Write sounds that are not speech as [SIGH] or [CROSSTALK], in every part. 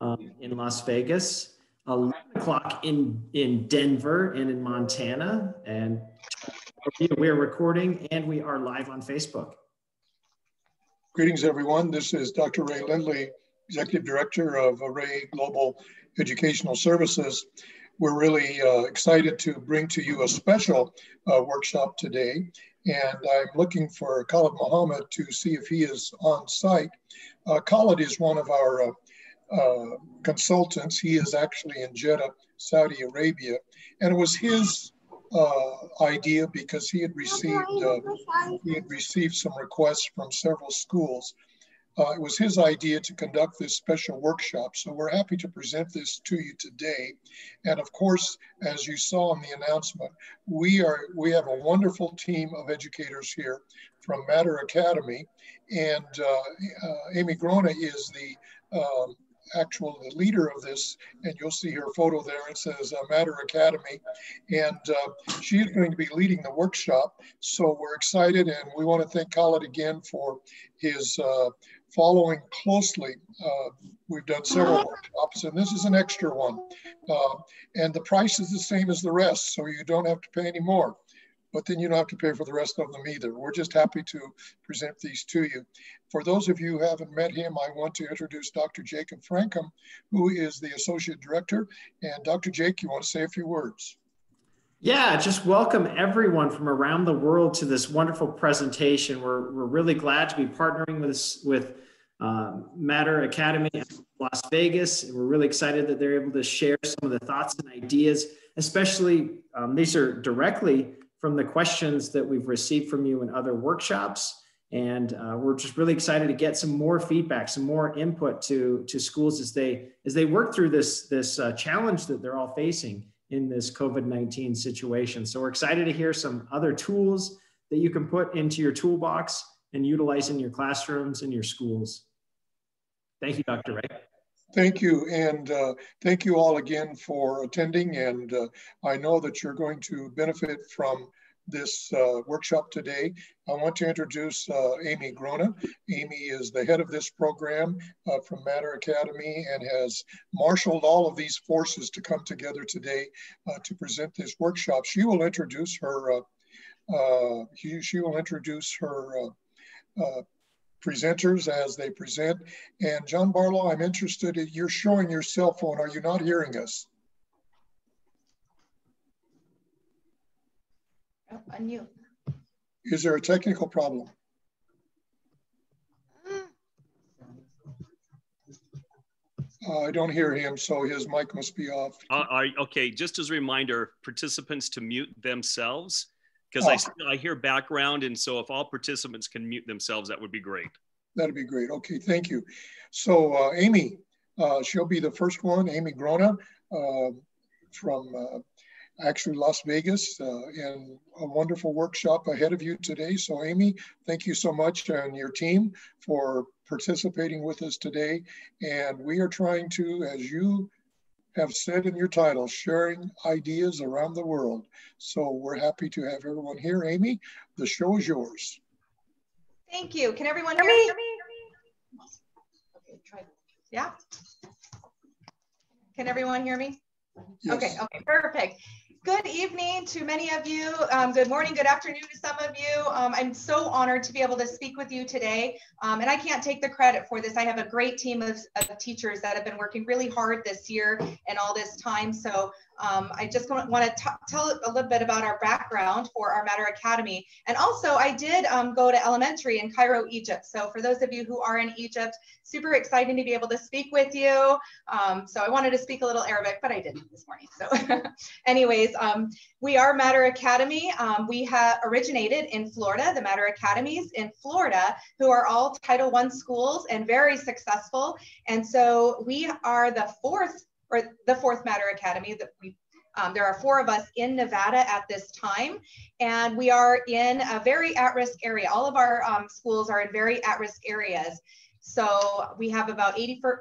um, in Las Vegas, 11 o'clock in, in Denver and in Montana. And we are recording and we are live on Facebook. Greetings, everyone. This is Dr. Ray Lindley, Executive Director of Array Global Educational Services. We're really uh, excited to bring to you a special uh, workshop today. And I'm looking for Khalid Muhammad to see if he is on site. Uh, Khalid is one of our uh, consultants. He is actually in Jeddah, Saudi Arabia. And it was his uh, idea because he had received uh, he had received some requests from several schools. Uh, it was his idea to conduct this special workshop, so we're happy to present this to you today. And of course, as you saw in the announcement, we are we have a wonderful team of educators here from Mater Academy, and uh, uh, Amy Grona is the um, actual the leader of this, and you'll see her photo there. It says uh, Mater Academy, and uh, she is going to be leading the workshop. So we're excited, and we want to thank Khalid again for his uh, following closely. Uh, we've done several workshops, and this is an extra one. Uh, and the price is the same as the rest, so you don't have to pay any more but then you don't have to pay for the rest of them either. We're just happy to present these to you. For those of you who haven't met him, I want to introduce Dr. Jacob Frankham, who is the Associate Director. And Dr. Jake, you want to say a few words? Yeah, just welcome everyone from around the world to this wonderful presentation. We're, we're really glad to be partnering with, with um, Mater Academy Las Vegas. And we're really excited that they're able to share some of the thoughts and ideas, especially um, these are directly from the questions that we've received from you in other workshops. And uh, we're just really excited to get some more feedback, some more input to, to schools as they, as they work through this, this uh, challenge that they're all facing in this COVID-19 situation. So we're excited to hear some other tools that you can put into your toolbox and utilize in your classrooms and your schools. Thank you, Dr. Ray. Thank you, and uh, thank you all again for attending. And uh, I know that you're going to benefit from this uh, workshop today. I want to introduce uh, Amy Grona. Amy is the head of this program uh, from Mater Academy and has marshaled all of these forces to come together today uh, to present this workshop. She will introduce her. She, she, will introduce her presenters as they present. And John Barlow, I'm interested, in, you're showing your cell phone. Are you not hearing us? Oh, unmute. Is there a technical problem? Uh, I don't hear him, so his mic must be off. Uh, okay, just as a reminder, participants to mute themselves because oh. I, I hear background. And so if all participants can mute themselves, that would be great. That'd be great. Okay, thank you. So uh, Amy, uh, she'll be the first one, Amy Grona uh, from uh, actually Las Vegas uh, and a wonderful workshop ahead of you today. So Amy, thank you so much and your team for participating with us today. And we are trying to, as you have said in your title, sharing ideas around the world. So we're happy to have everyone here. Amy, the show is yours. Thank you. Can everyone hear me? Okay. Yeah. Can everyone hear me? Yes. Okay, okay, perfect. Good evening to many of you. Um, good morning, good afternoon to some of you. Um, I'm so honored to be able to speak with you today. Um, and I can't take the credit for this. I have a great team of, of teachers that have been working really hard this year and all this time. So um, I just want to tell a little bit about our background for our Mater Academy. And also I did um, go to elementary in Cairo, Egypt. So for those of you who are in Egypt, super exciting to be able to speak with you. Um, so I wanted to speak a little Arabic, but I didn't this morning. So [LAUGHS] anyways, um, we are Mater Academy. Um, we have originated in Florida, the Mater Academies in Florida, who are all Title I schools and very successful. And so we are the fourth or the fourth Mater Academy that we um, there are four of us in Nevada at this time, and we are in a very at-risk area. All of our um, schools are in very at-risk areas. So we have about 85%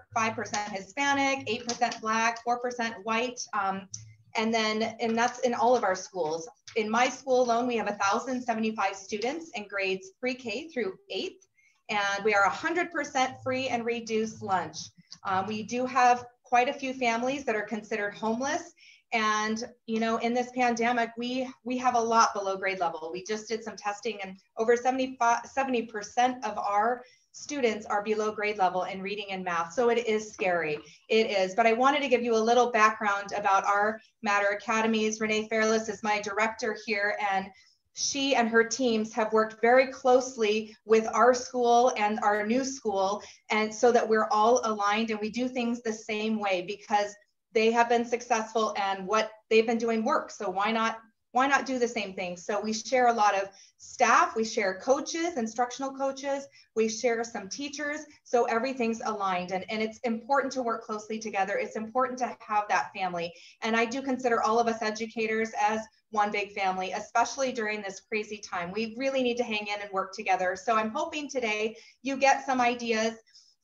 Hispanic, 8% Black, 4% white, um, and then, and that's in all of our schools. In my school alone, we have 1,075 students in grades pre-K through eighth, and we are 100% free and reduced lunch. Um, we do have quite a few families that are considered homeless. And, you know, in this pandemic, we, we have a lot below grade level. We just did some testing and over 75, 70% of our students are below grade level in reading and math. So it is scary. It is. But I wanted to give you a little background about our Mater Academies. Renee Fairless is my director here, and she and her teams have worked very closely with our school and our new school, and so that we're all aligned and we do things the same way because they have been successful and what they've been doing works. So why not why not do the same thing? So we share a lot of staff, we share coaches, instructional coaches, we share some teachers. So everything's aligned and, and it's important to work closely together. It's important to have that family. And I do consider all of us educators as one big family, especially during this crazy time. We really need to hang in and work together. So I'm hoping today you get some ideas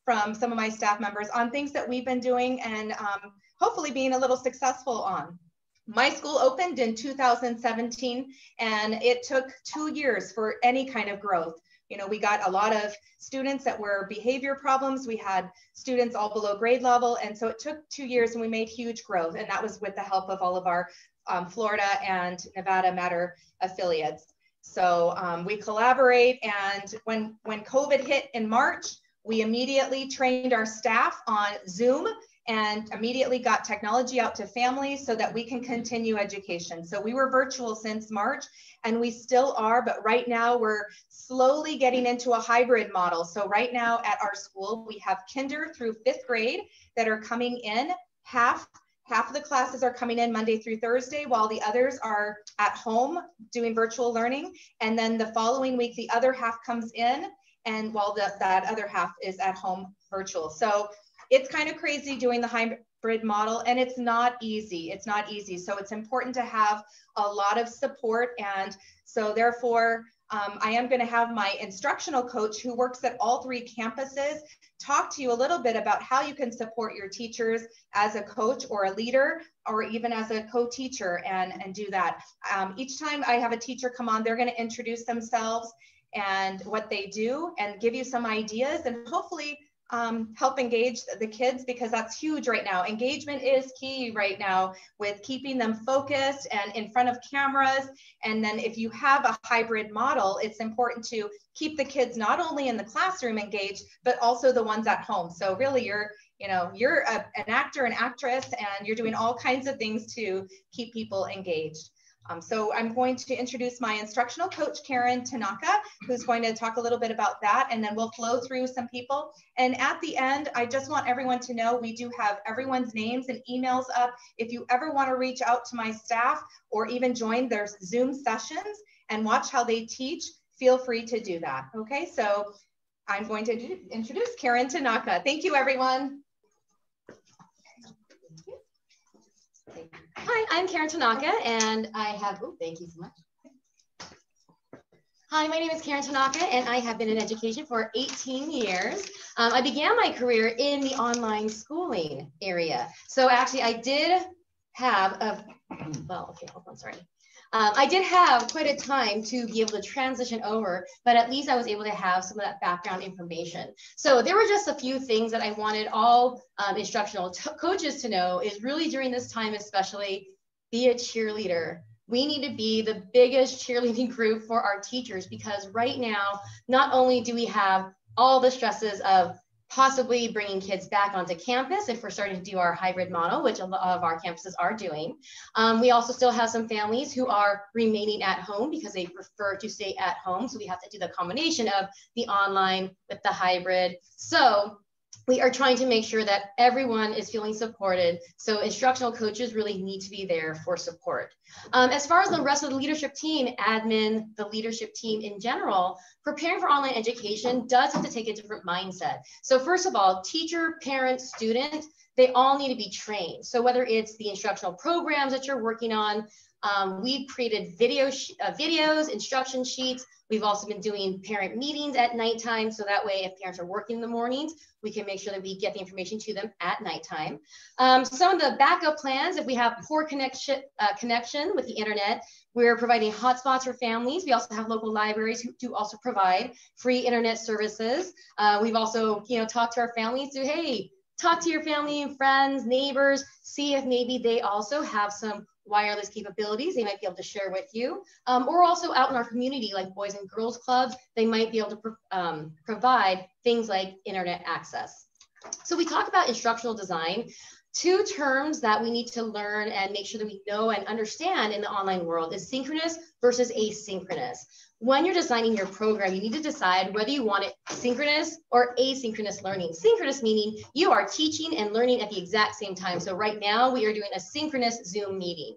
from some of my staff members on things that we've been doing and um, hopefully being a little successful on. My school opened in 2017 and it took two years for any kind of growth. You know, we got a lot of students that were behavior problems. We had students all below grade level. And so it took two years and we made huge growth. And that was with the help of all of our um, Florida and Nevada Mater affiliates. So um, we collaborate. And when, when COVID hit in March, we immediately trained our staff on Zoom and immediately got technology out to families so that we can continue education. So we were virtual since March and we still are, but right now we're slowly getting into a hybrid model. So right now at our school, we have kinder through fifth grade that are coming in half half of the classes are coming in Monday through Thursday, while the others are at home doing virtual learning. And then the following week, the other half comes in, and while the, that other half is at home virtual. So it's kind of crazy doing the hybrid model and it's not easy. It's not easy. So it's important to have a lot of support. And so therefore, um, I am going to have my instructional coach who works at all three campuses talk to you a little bit about how you can support your teachers as a coach or a leader or even as a co-teacher and, and do that. Um, each time I have a teacher come on, they're going to introduce themselves and what they do and give you some ideas and hopefully um, help engage the kids because that's huge right now. Engagement is key right now with keeping them focused and in front of cameras. And then if you have a hybrid model, it's important to keep the kids not only in the classroom engaged, but also the ones at home. So really you're, you know, you're a, an actor, an actress, and you're doing all kinds of things to keep people engaged. Um, so I'm going to introduce my instructional coach, Karen Tanaka, who's going to talk a little bit about that, and then we'll flow through some people. And at the end, I just want everyone to know we do have everyone's names and emails up. If you ever want to reach out to my staff or even join their Zoom sessions and watch how they teach, feel free to do that. Okay, so I'm going to introduce Karen Tanaka. Thank you, everyone. Hi, I'm Karen Tanaka, and I have, oh, thank you so much. Hi, my name is Karen Tanaka, and I have been in education for 18 years. Um, I began my career in the online schooling area. So actually, I did have a, well, okay, hold on, sorry. Um, I did have quite a time to be able to transition over, but at least I was able to have some of that background information. So there were just a few things that I wanted all um, instructional coaches to know is really during this time, especially be a cheerleader. We need to be the biggest [LAUGHS] cheerleading group for our teachers because right now, not only do we have all the stresses of possibly bringing kids back onto campus if we're starting to do our hybrid model, which a lot of our campuses are doing. Um, we also still have some families who are remaining at home because they prefer to stay at home. So we have to do the combination of the online with the hybrid. So we are trying to make sure that everyone is feeling supported. So instructional coaches really need to be there for support. Um, as far as the rest of the leadership team, admin, the leadership team in general, preparing for online education does have to take a different mindset. So first of all, teacher, parent, student, they all need to be trained. So whether it's the instructional programs that you're working on, um, we've created video uh, videos, instruction sheets. We've also been doing parent meetings at nighttime. So that way, if parents are working in the mornings, we can make sure that we get the information to them at nighttime. Um, some of the backup plans, if we have poor connection, uh, connection with the internet, we're providing hotspots for families. We also have local libraries who do also provide free internet services. Uh, we've also, you know, talked to our families to, hey, talk to your family and friends, neighbors, see if maybe they also have some wireless capabilities they might be able to share with you. Um, or also out in our community, like Boys and Girls Clubs, they might be able to pro um, provide things like internet access. So we talk about instructional design two terms that we need to learn and make sure that we know and understand in the online world is synchronous versus asynchronous. When you're designing your program, you need to decide whether you want it synchronous or asynchronous learning. Synchronous meaning you are teaching and learning at the exact same time. So right now we are doing a synchronous Zoom meeting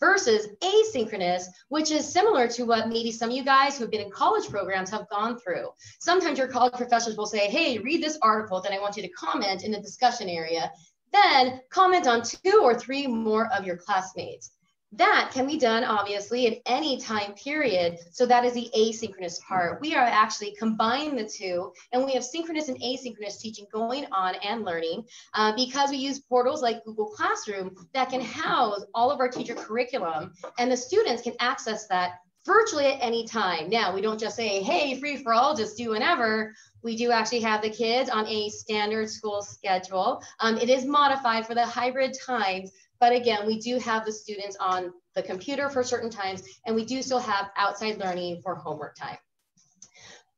versus asynchronous, which is similar to what maybe some of you guys who have been in college programs have gone through. Sometimes your college professors will say, hey, read this article, then I want you to comment in the discussion area. Then comment on two or three more of your classmates. That can be done obviously at any time period. So that is the asynchronous part. We are actually combining the two and we have synchronous and asynchronous teaching going on and learning uh, because we use portals like Google Classroom that can house all of our teacher curriculum and the students can access that virtually at any time. Now, we don't just say, hey, free for all, just do whenever. We do actually have the kids on a standard school schedule. Um, it is modified for the hybrid times, but again, we do have the students on the computer for certain times, and we do still have outside learning for homework time.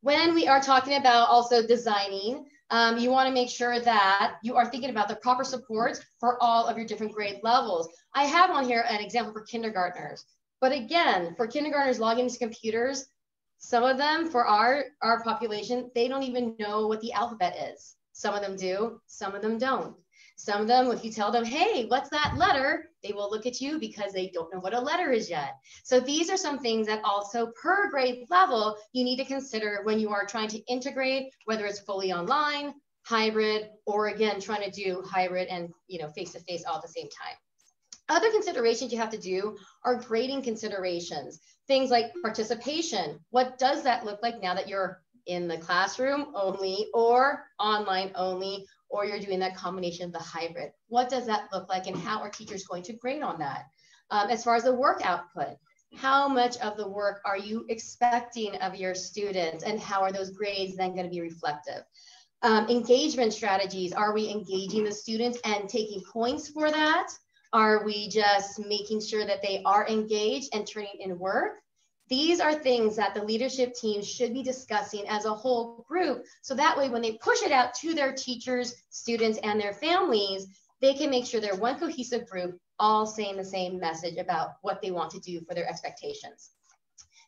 When we are talking about also designing, um, you want to make sure that you are thinking about the proper supports for all of your different grade levels. I have on here an example for kindergartners. But again, for kindergartners logging into computers, some of them for our, our population, they don't even know what the alphabet is. Some of them do, some of them don't. Some of them, if you tell them, hey, what's that letter? They will look at you because they don't know what a letter is yet. So these are some things that also per grade level, you need to consider when you are trying to integrate, whether it's fully online, hybrid, or again, trying to do hybrid and you know face-to-face -face all at the same time. Other considerations you have to do are grading considerations. Things like participation. What does that look like now that you're in the classroom only or online only, or you're doing that combination of the hybrid? What does that look like and how are teachers going to grade on that? Um, as far as the work output, how much of the work are you expecting of your students and how are those grades then going to be reflective? Um, engagement strategies, are we engaging the students and taking points for that? Are we just making sure that they are engaged and turning in work? These are things that the leadership team should be discussing as a whole group. So that way, when they push it out to their teachers, students, and their families, they can make sure they're one cohesive group, all saying the same message about what they want to do for their expectations.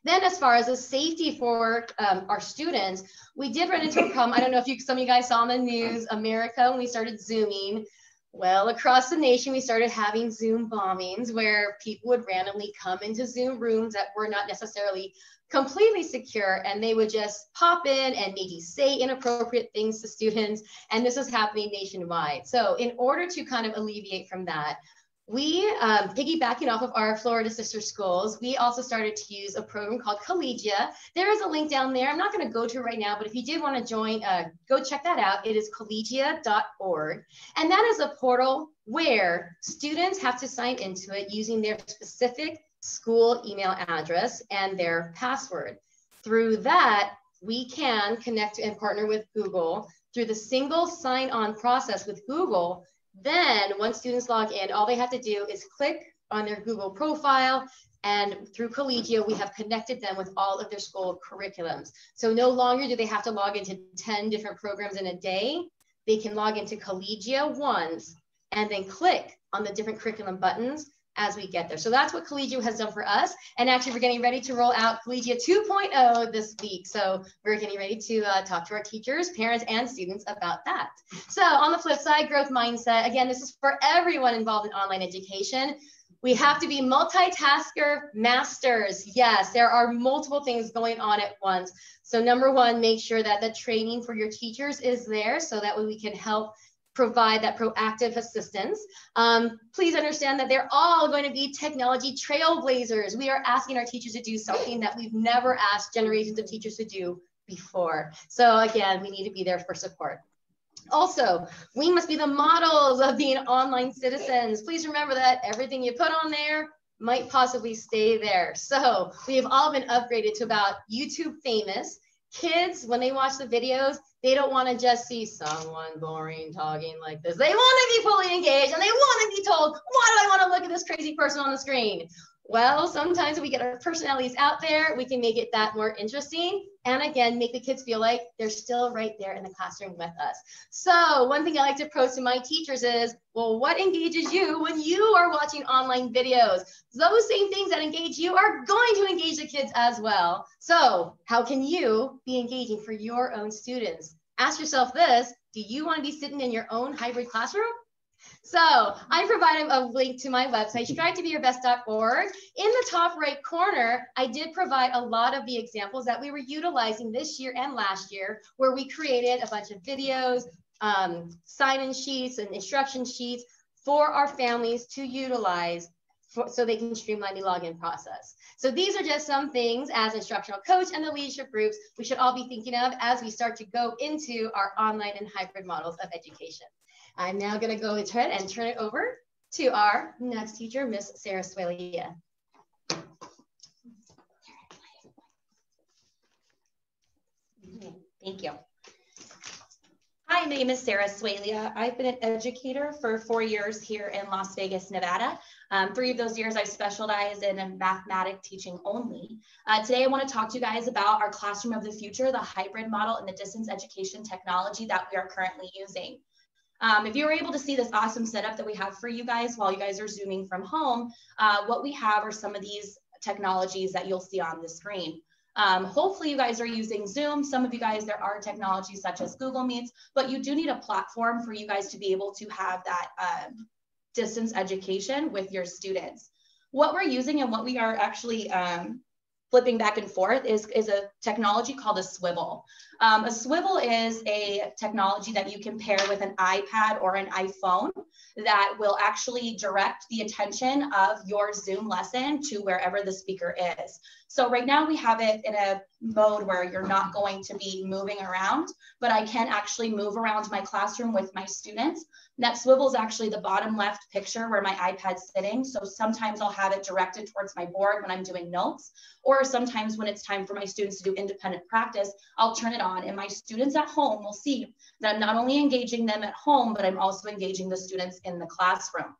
Then as far as the safety for um, our students, we did run into a problem. I don't know if you, some of you guys saw on the news, America, when we started Zooming, well, across the nation, we started having Zoom bombings where people would randomly come into Zoom rooms that were not necessarily completely secure and they would just pop in and maybe say inappropriate things to students. And this is happening nationwide. So, in order to kind of alleviate from that, we, um, piggybacking off of our Florida sister schools, we also started to use a program called Collegia. There is a link down there. I'm not going to go to right now, but if you did want to join, uh, go check that out. It is collegia.org. And that is a portal where students have to sign into it using their specific school email address and their password. Through that, we can connect and partner with Google through the single sign on process with Google then once students log in, all they have to do is click on their Google profile and through Collegia, we have connected them with all of their school curriculums. So no longer do they have to log into 10 different programs in a day. They can log into Collegia once and then click on the different curriculum buttons as we get there. So that's what Collegia has done for us. And actually, we're getting ready to roll out Collegia 2.0 this week. So we're getting ready to uh, talk to our teachers, parents, and students about that. So on the flip side, growth mindset. Again, this is for everyone involved in online education. We have to be multitasker masters. Yes, there are multiple things going on at once. So number one, make sure that the training for your teachers is there so that way we can help provide that proactive assistance. Um, please understand that they're all going to be technology trailblazers. We are asking our teachers to do something that we've never asked generations of teachers to do before. So again, we need to be there for support. Also, we must be the models of being online citizens. Please remember that everything you put on there might possibly stay there. So we have all been upgraded to about YouTube famous kids, when they watch the videos, they don't want to just see someone boring talking like this. They want to be fully engaged and they want to be told, why do I want to look at this crazy person on the screen? Well, sometimes we get our personalities out there, we can make it that more interesting. And again, make the kids feel like they're still right there in the classroom with us. So one thing I like to approach to my teachers is, well, what engages you when you are watching online videos? Those same things that engage you are going to engage the kids as well. So how can you be engaging for your own students? Ask yourself this, do you want to be sitting in your own hybrid classroom? So I provided a link to my website, strive2beyourbest.org. In the top right corner, I did provide a lot of the examples that we were utilizing this year and last year, where we created a bunch of videos, um, sign-in sheets and instruction sheets for our families to utilize for, so they can streamline the login process. So these are just some things as instructional coach and the leadership groups we should all be thinking of as we start to go into our online and hybrid models of education. I'm now going to go ahead and turn it over to our next teacher, Miss Sarah Swalia. Thank you. Hi, my name is Sarah Swalia. I've been an educator for four years here in Las Vegas, Nevada. Um, three of those years I specialized in mathematic teaching only. Uh, today I want to talk to you guys about our classroom of the future, the hybrid model and the distance education technology that we are currently using. Um, if you were able to see this awesome setup that we have for you guys while you guys are zooming from home, uh, what we have are some of these technologies that you'll see on the screen. Um, hopefully you guys are using Zoom. Some of you guys, there are technologies such as Google Meets, but you do need a platform for you guys to be able to have that um, distance education with your students. What we're using and what we are actually um, flipping back and forth is, is a technology called a Swivl. Um, a Swivl is a technology that you can pair with an iPad or an iPhone that will actually direct the attention of your Zoom lesson to wherever the speaker is. So right now we have it in a mode where you're not going to be moving around, but I can actually move around my classroom with my students. that Swivl is actually the bottom left picture where my iPad's sitting. So sometimes I'll have it directed towards my board when I'm doing notes, or sometimes when it's time for my students to do independent practice, I'll turn it on and my students at home will see that I'm not only engaging them at home, but I'm also engaging the students in the classroom.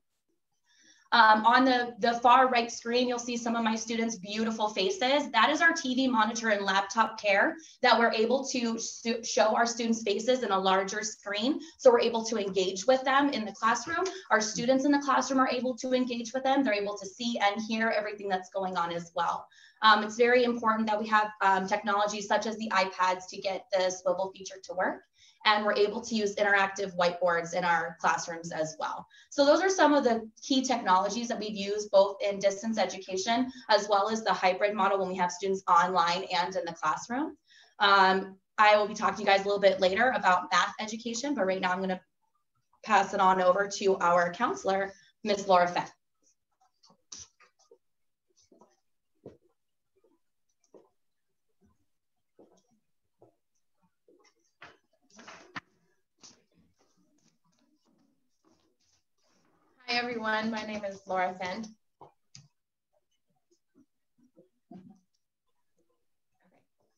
Um, on the, the far right screen, you'll see some of my students' beautiful faces. That is our TV monitor and laptop care that we're able to show our students' faces in a larger screen. So we're able to engage with them in the classroom. Our students in the classroom are able to engage with them. They're able to see and hear everything that's going on as well. Um, it's very important that we have um, technologies such as the iPads to get the Swivl feature to work and we're able to use interactive whiteboards in our classrooms as well. So those are some of the key technologies that we've used both in distance education as well as the hybrid model when we have students online and in the classroom. Um, I will be talking to you guys a little bit later about math education, but right now I'm gonna pass it on over to our counselor, Ms. Laura Fett. Everyone. My name is Laura Fend.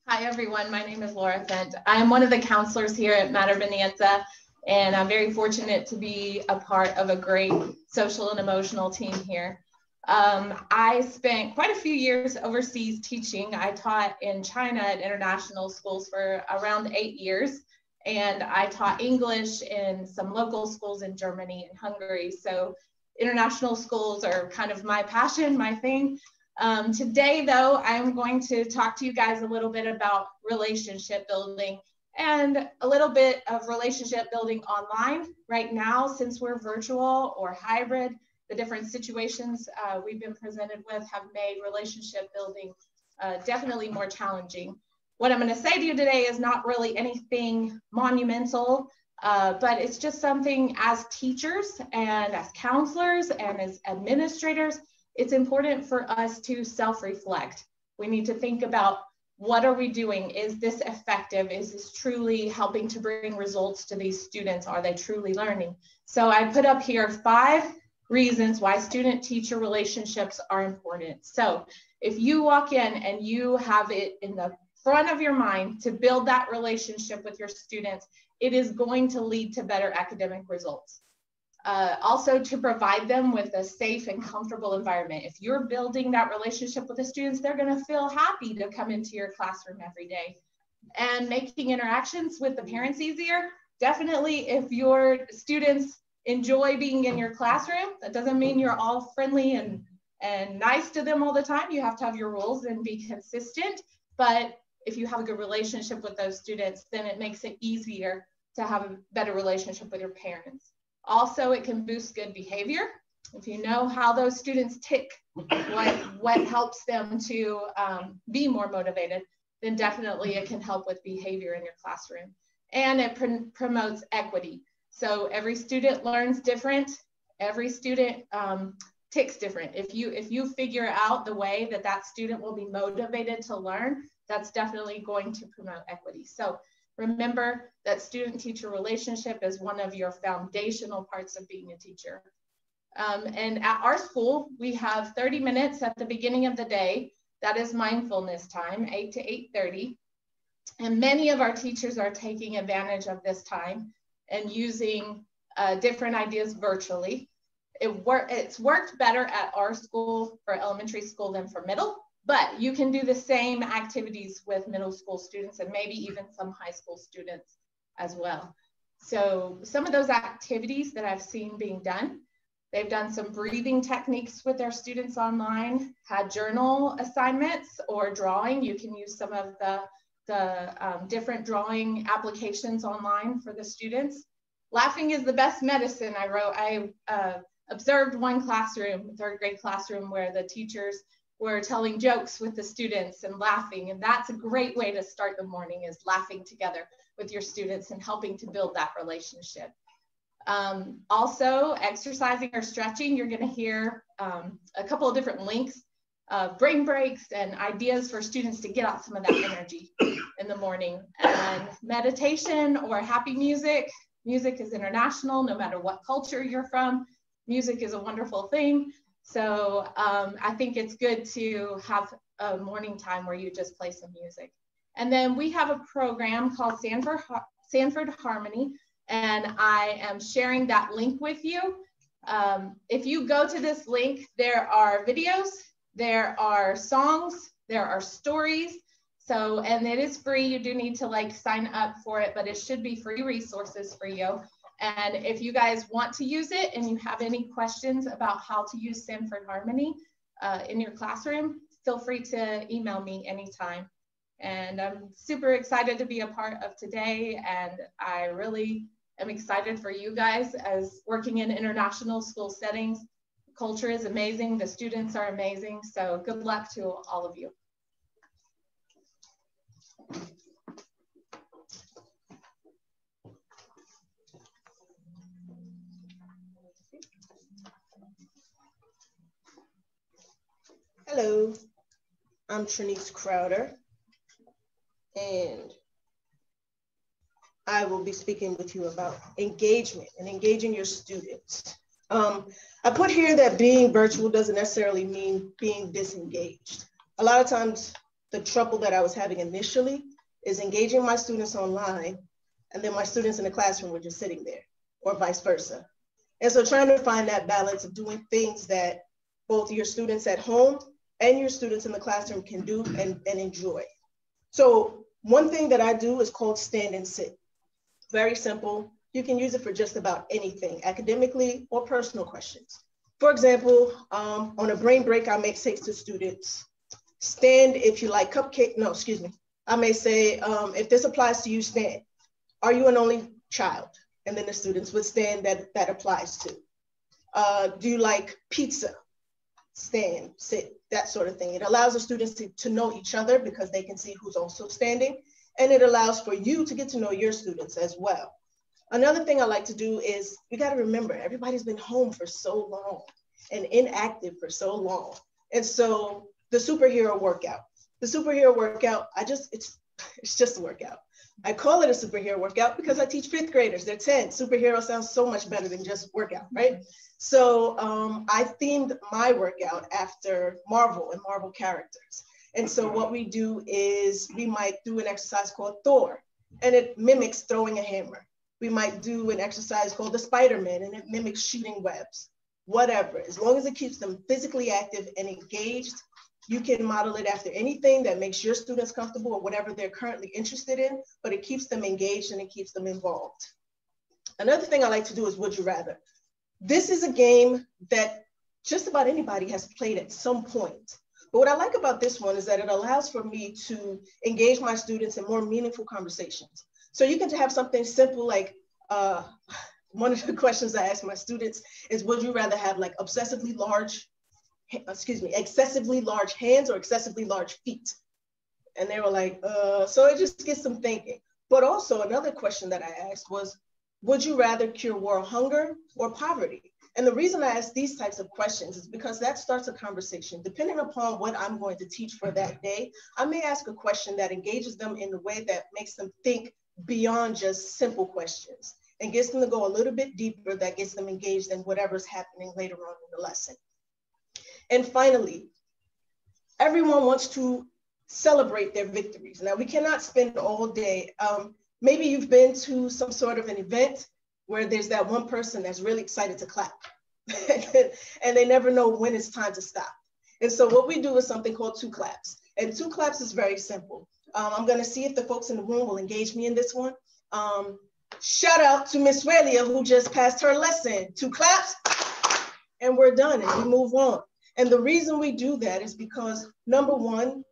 Hi, everyone. My name is Laura Fent. I am one of the counselors here at Mater Bonanza, and I'm very fortunate to be a part of a great social and emotional team here. Um, I spent quite a few years overseas teaching. I taught in China at international schools for around eight years and I taught English in some local schools in Germany and Hungary. So international schools are kind of my passion, my thing. Um, today, though, I'm going to talk to you guys a little bit about relationship building and a little bit of relationship building online. Right now, since we're virtual or hybrid, the different situations uh, we've been presented with have made relationship building uh, definitely more challenging. What I'm going to say to you today is not really anything monumental, uh, but it's just something as teachers and as counselors and as administrators, it's important for us to self reflect. We need to think about what are we doing? Is this effective? Is this truly helping to bring results to these students? Are they truly learning? So I put up here five reasons why student teacher relationships are important. So if you walk in and you have it in the front of your mind to build that relationship with your students, it is going to lead to better academic results. Uh, also to provide them with a safe and comfortable environment. If you're building that relationship with the students, they're gonna feel happy to come into your classroom every day. And making interactions with the parents easier, definitely if your students enjoy being in your classroom, that doesn't mean you're all friendly and, and nice to them all the time. You have to have your rules and be consistent. But if you have a good relationship with those students, then it makes it easier to have a better relationship with your parents. Also, it can boost good behavior. If you know how those students tick, what, what helps them to um, be more motivated, then definitely it can help with behavior in your classroom. And it pr promotes equity. So every student learns different. Every student um, ticks different. If you, if you figure out the way that that student will be motivated to learn, that's definitely going to promote equity. So Remember that student-teacher relationship is one of your foundational parts of being a teacher. Um, and at our school, we have 30 minutes at the beginning of the day. That is mindfulness time, 8 to 8.30. And many of our teachers are taking advantage of this time and using uh, different ideas virtually. It wor it's worked better at our school for elementary school than for middle. But you can do the same activities with middle school students and maybe even some high school students as well. So some of those activities that I've seen being done, they've done some breathing techniques with their students online, had journal assignments or drawing. You can use some of the, the um, different drawing applications online for the students. Laughing is the best medicine. I wrote, I uh, observed one classroom, third grade classroom, where the teachers we're telling jokes with the students and laughing. And that's a great way to start the morning is laughing together with your students and helping to build that relationship. Um, also, exercising or stretching, you're gonna hear um, a couple of different links, uh, brain breaks and ideas for students to get out some of that energy in the morning. And meditation or happy music, music is international, no matter what culture you're from. Music is a wonderful thing. So um, I think it's good to have a morning time where you just play some music. And then we have a program called Sanford, Sanford Harmony, and I am sharing that link with you. Um, if you go to this link, there are videos, there are songs, there are stories. So, and it is free. You do need to like sign up for it, but it should be free resources for you. And if you guys want to use it and you have any questions about how to use Sanford Harmony uh, in your classroom, feel free to email me anytime. And I'm super excited to be a part of today. And I really am excited for you guys as working in international school settings. Culture is amazing. The students are amazing. So good luck to all of you. Hello, I'm Trinice Crowder, and I will be speaking with you about engagement and engaging your students. Um, I put here that being virtual doesn't necessarily mean being disengaged. A lot of times, the trouble that I was having initially is engaging my students online, and then my students in the classroom were just sitting there, or vice versa. And so, trying to find that balance of doing things that both your students at home and your students in the classroom can do and, and enjoy. So one thing that I do is called stand and sit. Very simple. You can use it for just about anything, academically or personal questions. For example, um, on a brain break, I may say to students, stand if you like cupcake, no, excuse me. I may say, um, if this applies to you, stand. Are you an only child? And then the students would stand that that applies to. Uh, do you like pizza? Stand, sit that sort of thing. It allows the students to, to know each other because they can see who's also standing. And it allows for you to get to know your students as well. Another thing I like to do is you got to remember everybody's been home for so long and inactive for so long. And so the superhero workout, the superhero workout, I just, it's, [LAUGHS] it's just a workout. I call it a superhero workout because I teach fifth graders. They're 10. Superhero sounds so much better than just workout, right? So um, I themed my workout after Marvel and Marvel characters. And so what we do is we might do an exercise called Thor, and it mimics throwing a hammer. We might do an exercise called the Spider-Man, and it mimics shooting webs. Whatever, as long as it keeps them physically active and engaged, you can model it after anything that makes your students comfortable or whatever they're currently interested in, but it keeps them engaged and it keeps them involved. Another thing I like to do is Would You Rather. This is a game that just about anybody has played at some point. But what I like about this one is that it allows for me to engage my students in more meaningful conversations. So you can have something simple like, uh, [LAUGHS] one of the [LAUGHS] questions I ask my students is, would you rather have like obsessively large, excuse me, excessively large hands or excessively large feet? And they were like, uh, so it just gets them thinking. But also another question that I asked was, would you rather cure world hunger or poverty? And the reason I ask these types of questions is because that starts a conversation. Depending upon what I'm going to teach for that day, I may ask a question that engages them in a way that makes them think beyond just simple questions and gets them to go a little bit deeper that gets them engaged in whatever's happening later on in the lesson. And finally, everyone wants to celebrate their victories. Now, we cannot spend all day. Um, maybe you've been to some sort of an event where there's that one person that's really excited to clap [LAUGHS] and they never know when it's time to stop. And so what we do is something called two claps. And two claps is very simple. Um, I'm gonna see if the folks in the room will engage me in this one. Um, shout out to Miss Welia who just passed her lesson. Two claps and we're done and we move on. And the reason we do that is because number one,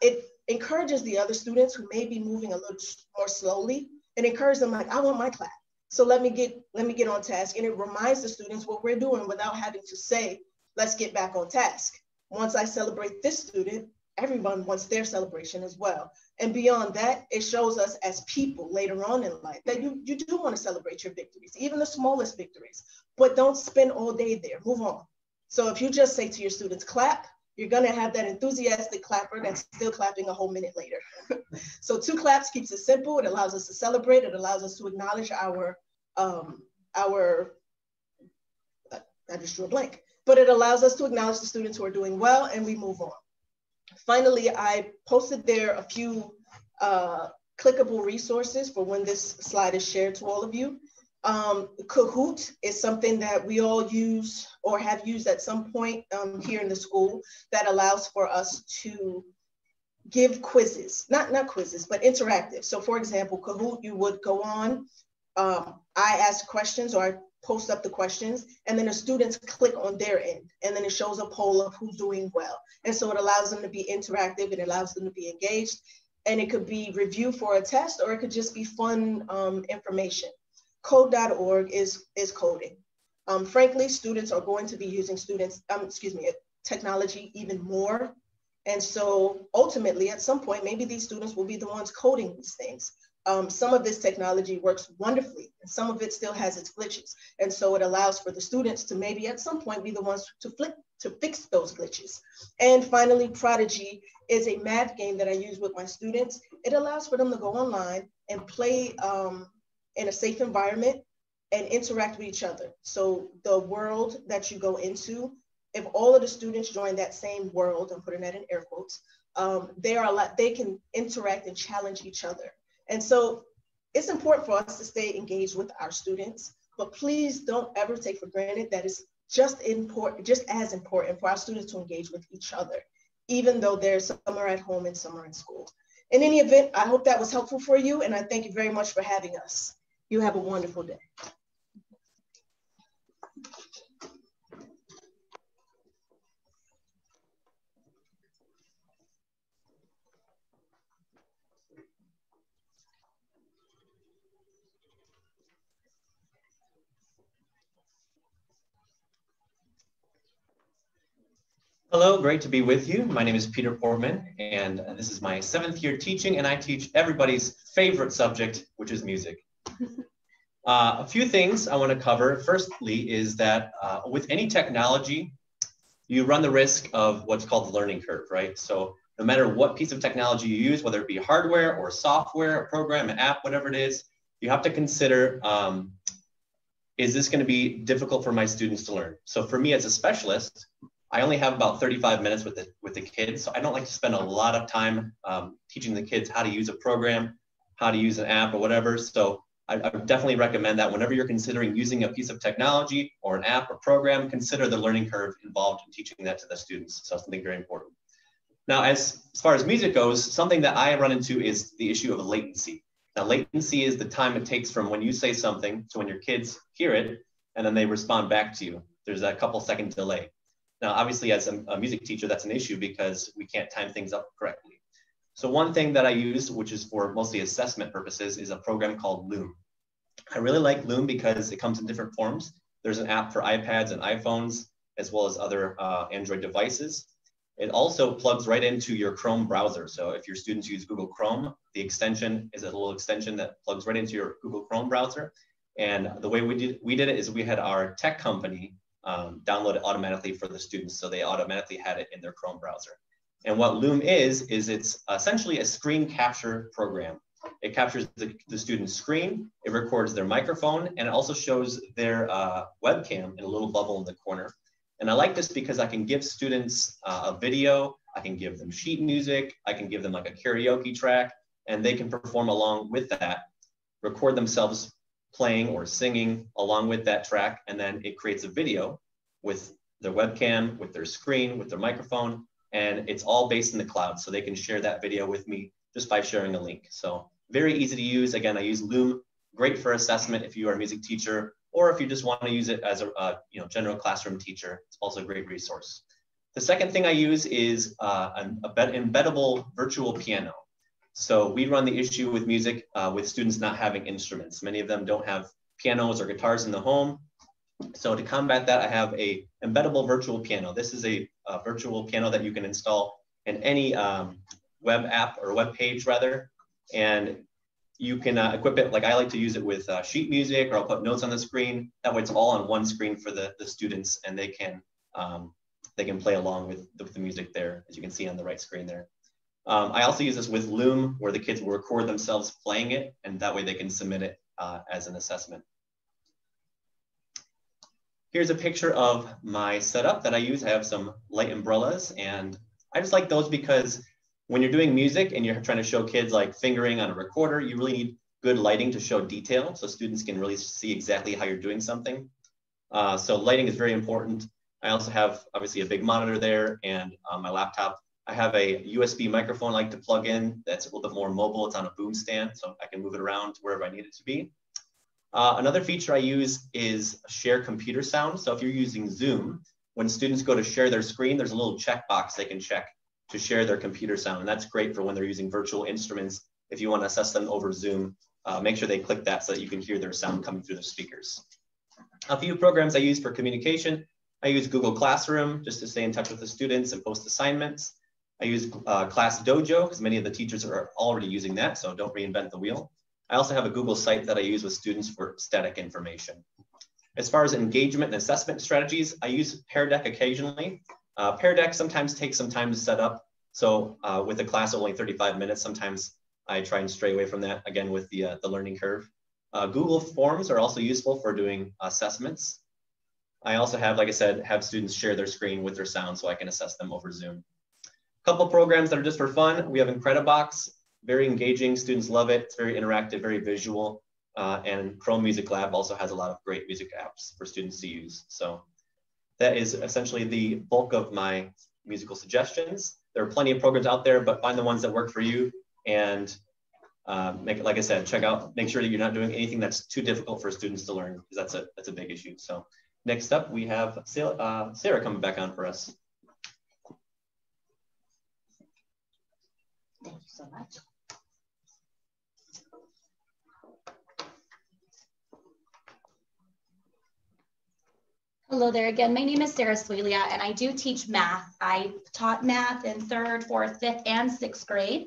it encourages the other students who may be moving a little more slowly and encourage them like, I want my clap. So let me get let me get on task. And it reminds the students what we're doing without having to say, let's get back on task. Once I celebrate this student, everyone wants their celebration as well. And beyond that, it shows us as people later on in life that you, you do want to celebrate your victories, even the smallest victories, but don't spend all day there. Move on. So if you just say to your students, clap, you're to have that enthusiastic clapper that's still clapping a whole minute later. [LAUGHS] so two claps keeps it simple. It allows us to celebrate. It allows us to acknowledge our, um, our, I just drew a blank, but it allows us to acknowledge the students who are doing well and we move on. Finally, I posted there a few uh, clickable resources for when this slide is shared to all of you. Um, Kahoot is something that we all use or have used at some point um, here in the school that allows for us to give quizzes, not, not quizzes, but interactive. So for example, Kahoot, you would go on, um, I ask questions or I post up the questions and then the students click on their end and then it shows a poll of who's doing well. And so it allows them to be interactive, it allows them to be engaged and it could be review for a test or it could just be fun um, information code.org is, is coding. Um, frankly, students are going to be using students, um, excuse me, technology even more. And so ultimately, at some point, maybe these students will be the ones coding these things. Um, some of this technology works wonderfully, and some of it still has its glitches. And so it allows for the students to maybe at some point be the ones to flip to fix those glitches. And finally, Prodigy is a math game that I use with my students. It allows for them to go online and play um, in a safe environment and interact with each other. So the world that you go into, if all of the students join that same world, I'm putting that in air quotes, um, they are a lot, they can interact and challenge each other. And so it's important for us to stay engaged with our students, but please don't ever take for granted that it's just important, just as important for our students to engage with each other, even though there's some are at home and some are in school. In any event, I hope that was helpful for you, and I thank you very much for having us. You have a wonderful day. Hello, great to be with you. My name is Peter Portman, and this is my seventh year teaching, and I teach everybody's favorite subject, which is music. Uh, a few things I want to cover. Firstly, is that uh, with any technology, you run the risk of what's called the learning curve, right? So no matter what piece of technology you use, whether it be hardware or software, a program, an app, whatever it is, you have to consider um, is this going to be difficult for my students to learn? So for me as a specialist, I only have about 35 minutes with the, with the kids, so I don't like to spend a lot of time um, teaching the kids how to use a program, how to use an app or whatever. So I, I would definitely recommend that whenever you're considering using a piece of technology or an app or program, consider the learning curve involved in teaching that to the students. So something very important. Now, as, as far as music goes, something that I run into is the issue of latency. Now, latency is the time it takes from when you say something to when your kids hear it, and then they respond back to you. There's a couple second delay. Now, obviously, as a, a music teacher, that's an issue because we can't time things up correctly. So one thing that I use, which is for mostly assessment purposes, is a program called Loom. I really like Loom because it comes in different forms. There's an app for iPads and iPhones, as well as other uh, Android devices. It also plugs right into your Chrome browser. So if your students use Google Chrome, the extension is a little extension that plugs right into your Google Chrome browser. And the way we did, we did it is we had our tech company um, download it automatically for the students. So they automatically had it in their Chrome browser. And what Loom is, is it's essentially a screen capture program. It captures the, the student's screen, it records their microphone, and it also shows their uh, webcam in a little bubble in the corner. And I like this because I can give students uh, a video, I can give them sheet music, I can give them like a karaoke track, and they can perform along with that, record themselves playing or singing along with that track. And then it creates a video with their webcam, with their screen, with their microphone. And it's all based in the cloud. So they can share that video with me just by sharing a link. So very easy to use. Again, I use Loom, great for assessment if you are a music teacher, or if you just want to use it as a, you know, general classroom teacher, it's also a great resource. The second thing I use is uh, an embeddable virtual piano. So we run the issue with music uh, with students not having instruments. Many of them don't have pianos or guitars in the home. So to combat that, I have a embeddable virtual piano. This is a, a virtual piano that you can install in any um, web app or web page rather. And you can uh, equip it, like I like to use it with uh, sheet music or I'll put notes on the screen. That way it's all on one screen for the, the students and they can, um, they can play along with the, with the music there, as you can see on the right screen there. Um, I also use this with Loom where the kids will record themselves playing it and that way they can submit it uh, as an assessment. Here's a picture of my setup that I use. I have some light umbrellas and I just like those because when you're doing music and you're trying to show kids like fingering on a recorder, you really need good lighting to show detail so students can really see exactly how you're doing something. Uh, so lighting is very important. I also have obviously a big monitor there and uh, my laptop I have a USB microphone I like to plug in that's a little bit more mobile. It's on a boom stand, so I can move it around to wherever I need it to be. Uh, another feature I use is share computer sound. So if you're using Zoom, when students go to share their screen, there's a little checkbox they can check to share their computer sound. And that's great for when they're using virtual instruments. If you want to assess them over Zoom, uh, make sure they click that so that you can hear their sound coming through the speakers. A few programs I use for communication. I use Google Classroom just to stay in touch with the students and post assignments. I use uh, Class Dojo because many of the teachers are already using that, so don't reinvent the wheel. I also have a Google site that I use with students for static information. As far as engagement and assessment strategies, I use Pear Deck occasionally. Uh, Deck sometimes takes some time to set up. So uh, with a class of only 35 minutes, sometimes I try and stray away from that, again, with the, uh, the learning curve. Uh, Google Forms are also useful for doing assessments. I also have, like I said, have students share their screen with their sound so I can assess them over Zoom A couple programs that are just for fun. We have Incredibox, very engaging. Students love it. It's very interactive, very visual. Uh, and Chrome Music Lab also has a lot of great music apps for students to use. So that is essentially the bulk of my musical suggestions. There are plenty of programs out there, but find the ones that work for you. And uh, make like I said, check out, make sure that you're not doing anything that's too difficult for students to learn because that's a, that's a big issue. So next up, we have Sarah, uh, Sarah coming back on for us. Thank you so much. Hello there again. My name is Sarah Swalia and I do teach math. I taught math in third, fourth, fifth, and sixth grade.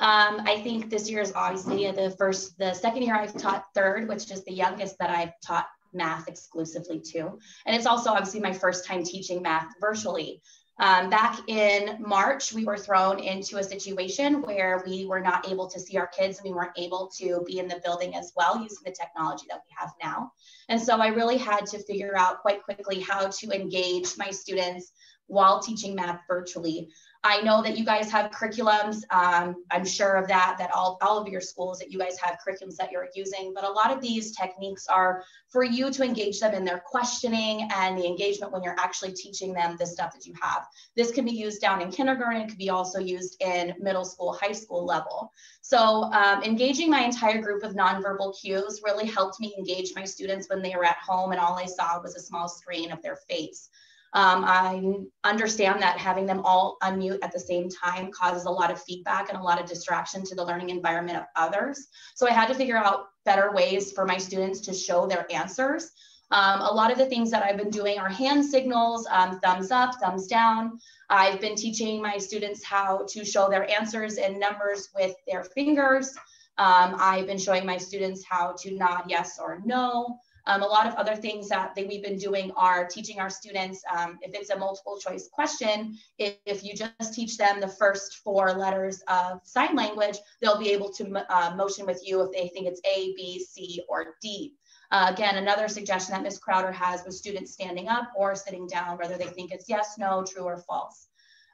Um, I think this year is obviously the first, the second year I've taught third, which is the youngest that I've taught math exclusively to. And it's also obviously my first time teaching math virtually. Um, back in March, we were thrown into a situation where we were not able to see our kids and we weren't able to be in the building as well using the technology that we have now. And so I really had to figure out quite quickly how to engage my students while teaching math virtually. I know that you guys have curriculums. Um, I'm sure of that, that all, all of your schools that you guys have curriculums that you're using, but a lot of these techniques are for you to engage them in their questioning and the engagement when you're actually teaching them the stuff that you have. This can be used down in kindergarten, it could be also used in middle school, high school level. So um, engaging my entire group of nonverbal cues really helped me engage my students when they were at home and all I saw was a small screen of their face. Um, I understand that having them all unmute at the same time causes a lot of feedback and a lot of distraction to the learning environment of others. So I had to figure out better ways for my students to show their answers. Um, a lot of the things that I've been doing are hand signals, um, thumbs up, thumbs down. I've been teaching my students how to show their answers and numbers with their fingers. Um, I've been showing my students how to nod yes or no. Um, a lot of other things that they, we've been doing are teaching our students, um, if it's a multiple choice question, if, if, you just teach them the first four letters of sign language, they'll be able to uh, motion with you if they think it's A, B, C, or D. Uh, again, another suggestion that Ms. Crowder has was students standing up or sitting down, whether they think it's yes, no, true, or false.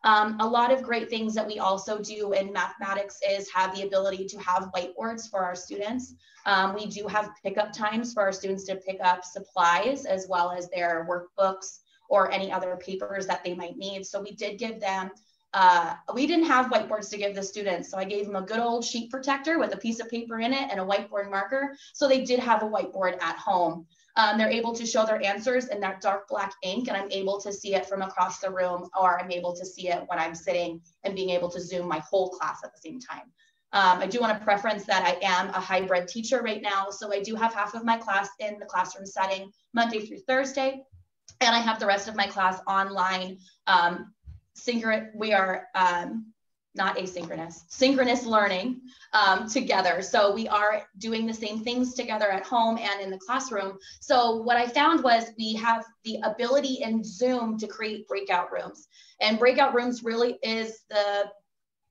Um, a lot of great things that we also do in mathematics is have the ability to have whiteboards for our students. Um, we do have pickup times for our students to pick up supplies as well as their workbooks or any other papers that they might need. So we did give them, uh, we didn't have whiteboards to give the students. So I gave them a good old sheet protector with a piece of paper in it and a whiteboard marker. So they did have a whiteboard at home. Um, they're able to show their answers in that dark black ink and I'm able to see it from across the room or I'm able to see it when I'm sitting and being able to zoom my whole class at the same time. Um, I do want to preference that I am a hybrid teacher right now. So I do have half of my class in the classroom setting Monday through Thursday. And I have the rest of my class online. Um, we are um, not asynchronous, synchronous learning um, together. So we are doing the same things together at home and in the classroom. So what I found was we have the ability in Zoom to create breakout rooms. And breakout rooms really is the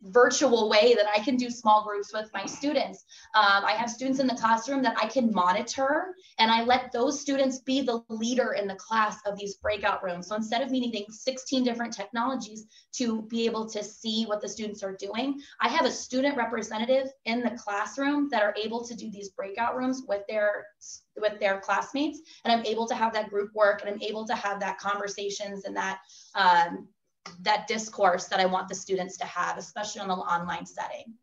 virtual way that I can do small groups with my students. Um, I have students in the classroom that I can monitor and I let those students be the leader in the class of these breakout rooms. So instead of me needing 16 different technologies to be able to see what the students are doing, I have a student representative in the classroom that are able to do these breakout rooms with their with their classmates and I'm able to have that group work and I'm able to have that conversations and that um, that discourse that I want the students to have, especially on the online setting.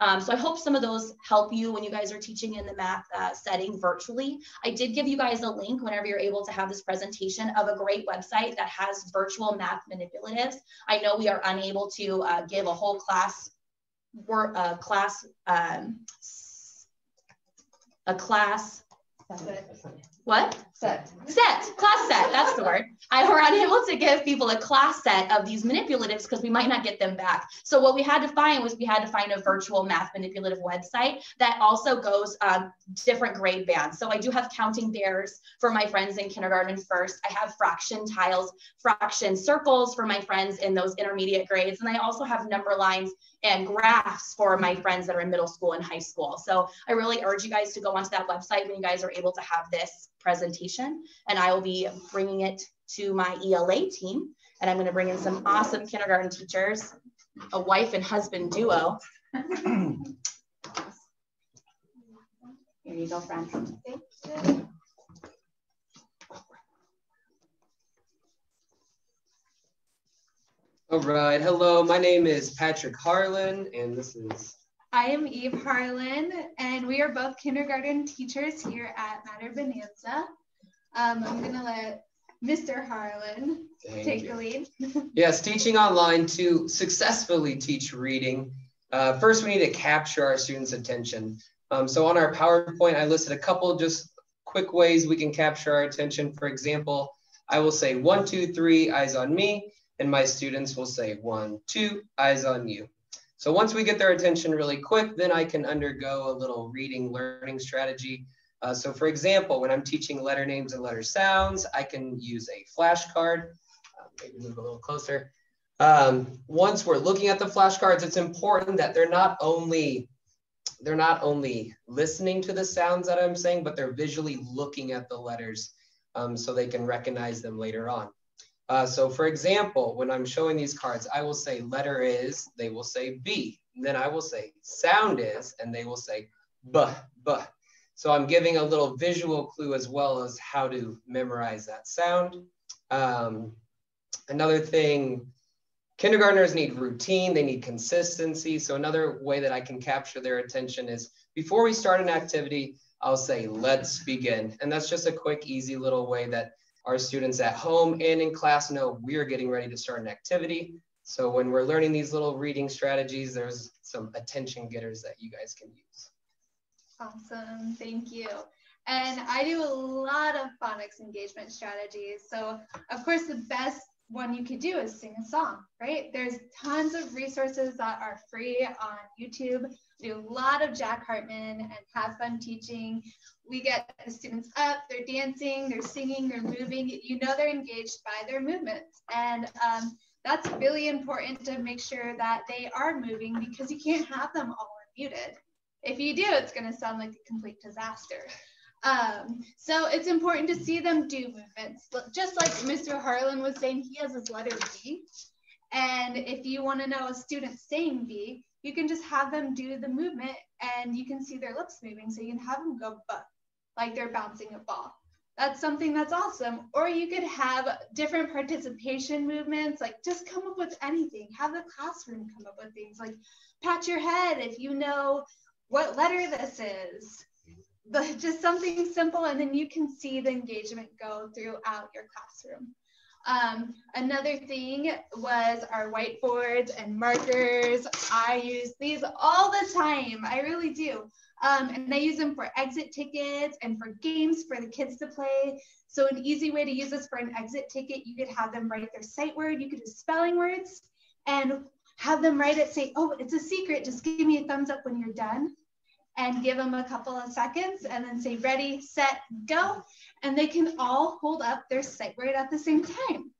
Um, so I hope some of those help you when you guys are teaching in the math uh, setting virtually. I did give you guys a link whenever you're able to have this presentation of a great website that has virtual math manipulatives. I know we are unable to uh, give a whole class work, uh, class um, a class what? Set. Set, class set, that's the word. I were unable to give people a class set of these manipulatives because we might not get them back. So what we had to find was we had to find a virtual math manipulative website that also goes um, different grade bands. So I do have counting bears for my friends in kindergarten first. I have fraction tiles, fraction circles for my friends in those intermediate grades. And I also have number lines and graphs for my friends that are in middle school and high school. So I really urge you guys to go onto that website when you guys are able to have this presentation. And I will be bringing it to my ELA team. And I'm going to bring in some awesome kindergarten teachers, a wife and husband duo. Here you go, friend. All right. Hello, my name is Patrick Harlan, and this is. I am Eve Harlan, and we are both kindergarten teachers here at Mater Bonanza. Um, I'm going to let Mr. Harlan Thank take you. the lead. [LAUGHS] yes, teaching online to successfully teach reading. Uh, first, we need to capture our students' attention. Um, so on our PowerPoint, I listed a couple just quick ways we can capture our attention. For example, I will say one, two, three, eyes on me and my students will say one, two, eyes on you. So once we get their attention really quick, then I can undergo a little reading learning strategy. Uh, so for example, when I'm teaching letter names and letter sounds, I can use a flashcard. Uh, maybe move a little closer. Um, once we're looking at the flashcards, it's important that they're not only they're not only listening to the sounds that I'm saying, but they're visually looking at the letters um, so they can recognize them later on. Uh, so for example, when I'm showing these cards, I will say letter is, they will say B. Then I will say sound is, and they will say B, B. So I'm giving a little visual clue as well as how to memorize that sound. Um, another thing, kindergartners need routine, they need consistency. So another way that I can capture their attention is before we start an activity, I'll say, let's begin. And that's just a quick, easy little way that our students at home and in class know we're getting ready to start an activity. So when we're learning these little reading strategies, there's some attention getters that you guys can use. Awesome, thank you. And I do a lot of phonics engagement strategies. So of course, the best one you could do is sing a song, right? There's tons of resources that are free on YouTube. Do a lot of Jack Hartmann and have fun teaching. We get the students up, they're dancing, they're singing, they're moving. You know they're engaged by their movements. And um, that's really important to make sure that they are moving because you can't have them all unmuted. If you do, it's going to sound like a complete disaster. Um, so it's important to see them do movements. Just like Mr. Harlan was saying, he has his letter B. And if you want to know a student saying B, you can just have them do the movement and you can see their lips moving. So you can have them go but like they're bouncing a ball. That's something that's awesome. Or you could have different participation movements, like just come up with anything. Have the classroom come up with things like pat your head if you know what letter this is but just something simple and then you can see the engagement go throughout your classroom. Um, another thing was our whiteboards and markers. I use these all the time. I really do. Um, and I use them for exit tickets and for games for the kids to play. So an easy way to use this for an exit ticket, you could have them write their sight word. You could do spelling words and have them write it, say, oh, it's a secret. Just give me a thumbs up when you're done and give them a couple of seconds and then say ready, set, go. And they can all hold up their sight word at the same time.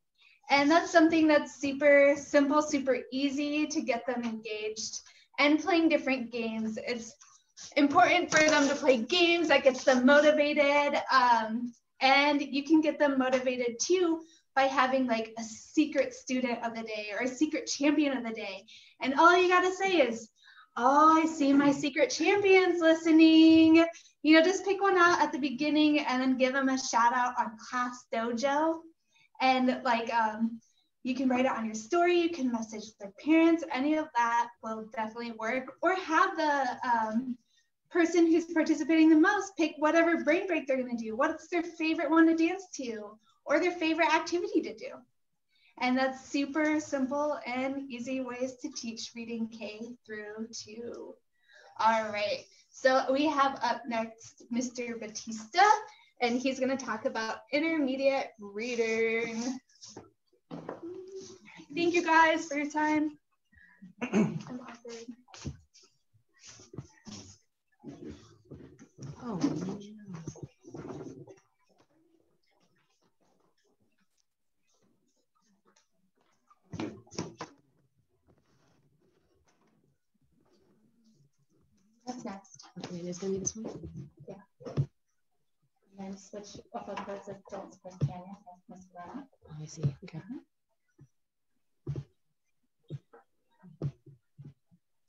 And that's something that's super simple, super easy to get them engaged and playing different games. It's important for them to play games that gets them motivated. Um, and you can get them motivated too by having like a secret student of the day or a secret champion of the day. And all you gotta say is, oh, I see my secret champions listening. You know, just pick one out at the beginning and then give them a shout out on Class Dojo. And like, um, you can write it on your story, you can message their parents, any of that will definitely work. Or have the um, person who's participating the most pick whatever brain break they're gonna do. What's their favorite one to dance to or their favorite activity to do? And that's super simple and easy ways to teach reading K through two. All right, so we have up next Mr. Bautista, and he's gonna talk about intermediate reading. Thank you guys for your time. [CLEARS THROAT] next? Okay, and it's gonna be this one? Yeah. And then switch up of those of Phillips for Tanya, Miss Lana. Oh, I see, okay.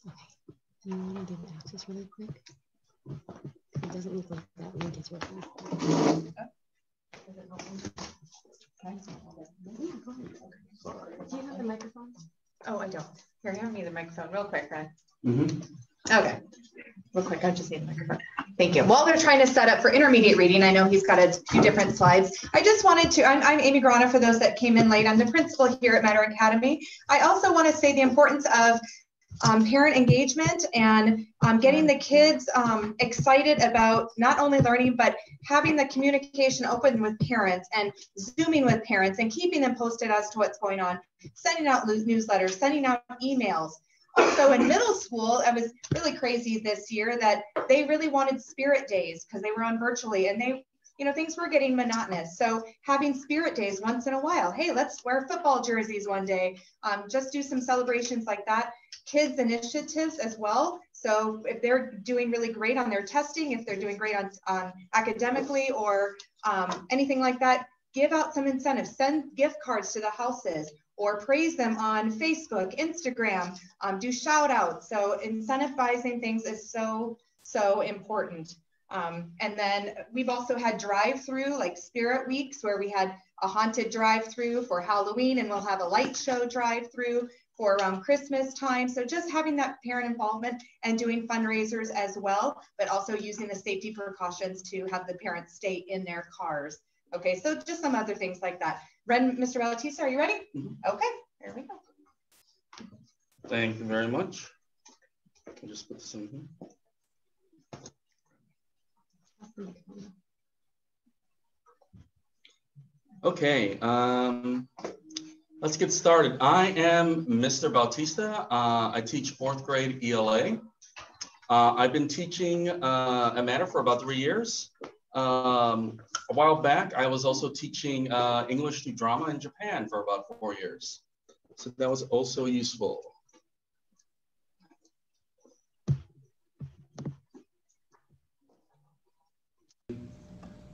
Okay, do you wanna give access really quick? It doesn't look like that link is working. Do you have the microphone? Oh, I don't. Here, hand me the microphone real quick, Ren. Okay, real quick, I just need the microphone. Thank you. While they're trying to set up for intermediate reading, I know he's got a few different slides. I just wanted to, I'm, I'm Amy Grana for those that came in late. I'm the principal here at Mater Academy. I also want to say the importance of um, parent engagement and um, getting the kids um, excited about not only learning, but having the communication open with parents and Zooming with parents and keeping them posted as to what's going on, sending out newsletters, sending out emails. Also in middle school, I was really crazy this year that they really wanted spirit days because they were on virtually and they you know, things were getting monotonous. So having spirit days once in a while, hey, let's wear football jerseys one day, um, just do some celebrations like that. Kids initiatives as well. So if they're doing really great on their testing, if they're doing great on, on academically or um, anything like that, give out some incentives, send gift cards to the houses, or praise them on Facebook, Instagram, um, do shout outs. So incentivizing things is so, so important. Um, and then we've also had drive-through like spirit weeks where we had a haunted drive-through for Halloween and we'll have a light show drive-through for um, Christmas time. So just having that parent involvement and doing fundraisers as well, but also using the safety precautions to have the parents stay in their cars. Okay, so just some other things like that. Ren, Mr. Bautista, are you ready? Mm -hmm. Okay, here we go. Thank you very much. I'll just put this in here. Okay, um, let's get started. I am Mr. Bautista. Uh, I teach fourth grade ELA. Uh, I've been teaching uh, a Mater for about three years. Um, a while back, I was also teaching uh, English through drama in Japan for about four years. So that was also useful.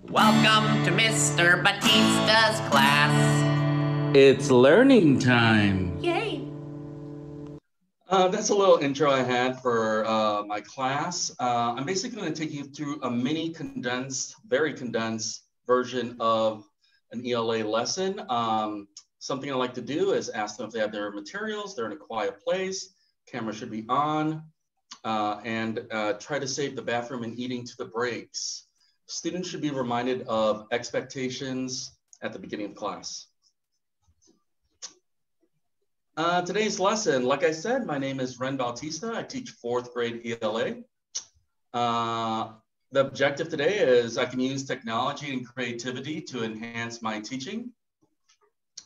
Welcome to Mr. Bautista's class. It's learning time. Uh, that's a little intro I had for uh, my class. Uh, I'm basically going to take you through a mini condensed, very condensed version of an ELA lesson. Um, something I like to do is ask them if they have their materials, they're in a quiet place, camera should be on, uh, and uh, try to save the bathroom and eating to the breaks. Students should be reminded of expectations at the beginning of class. Uh, today's lesson, like I said, my name is Ren Bautista. I teach fourth grade ELA. Uh, the objective today is I can use technology and creativity to enhance my teaching.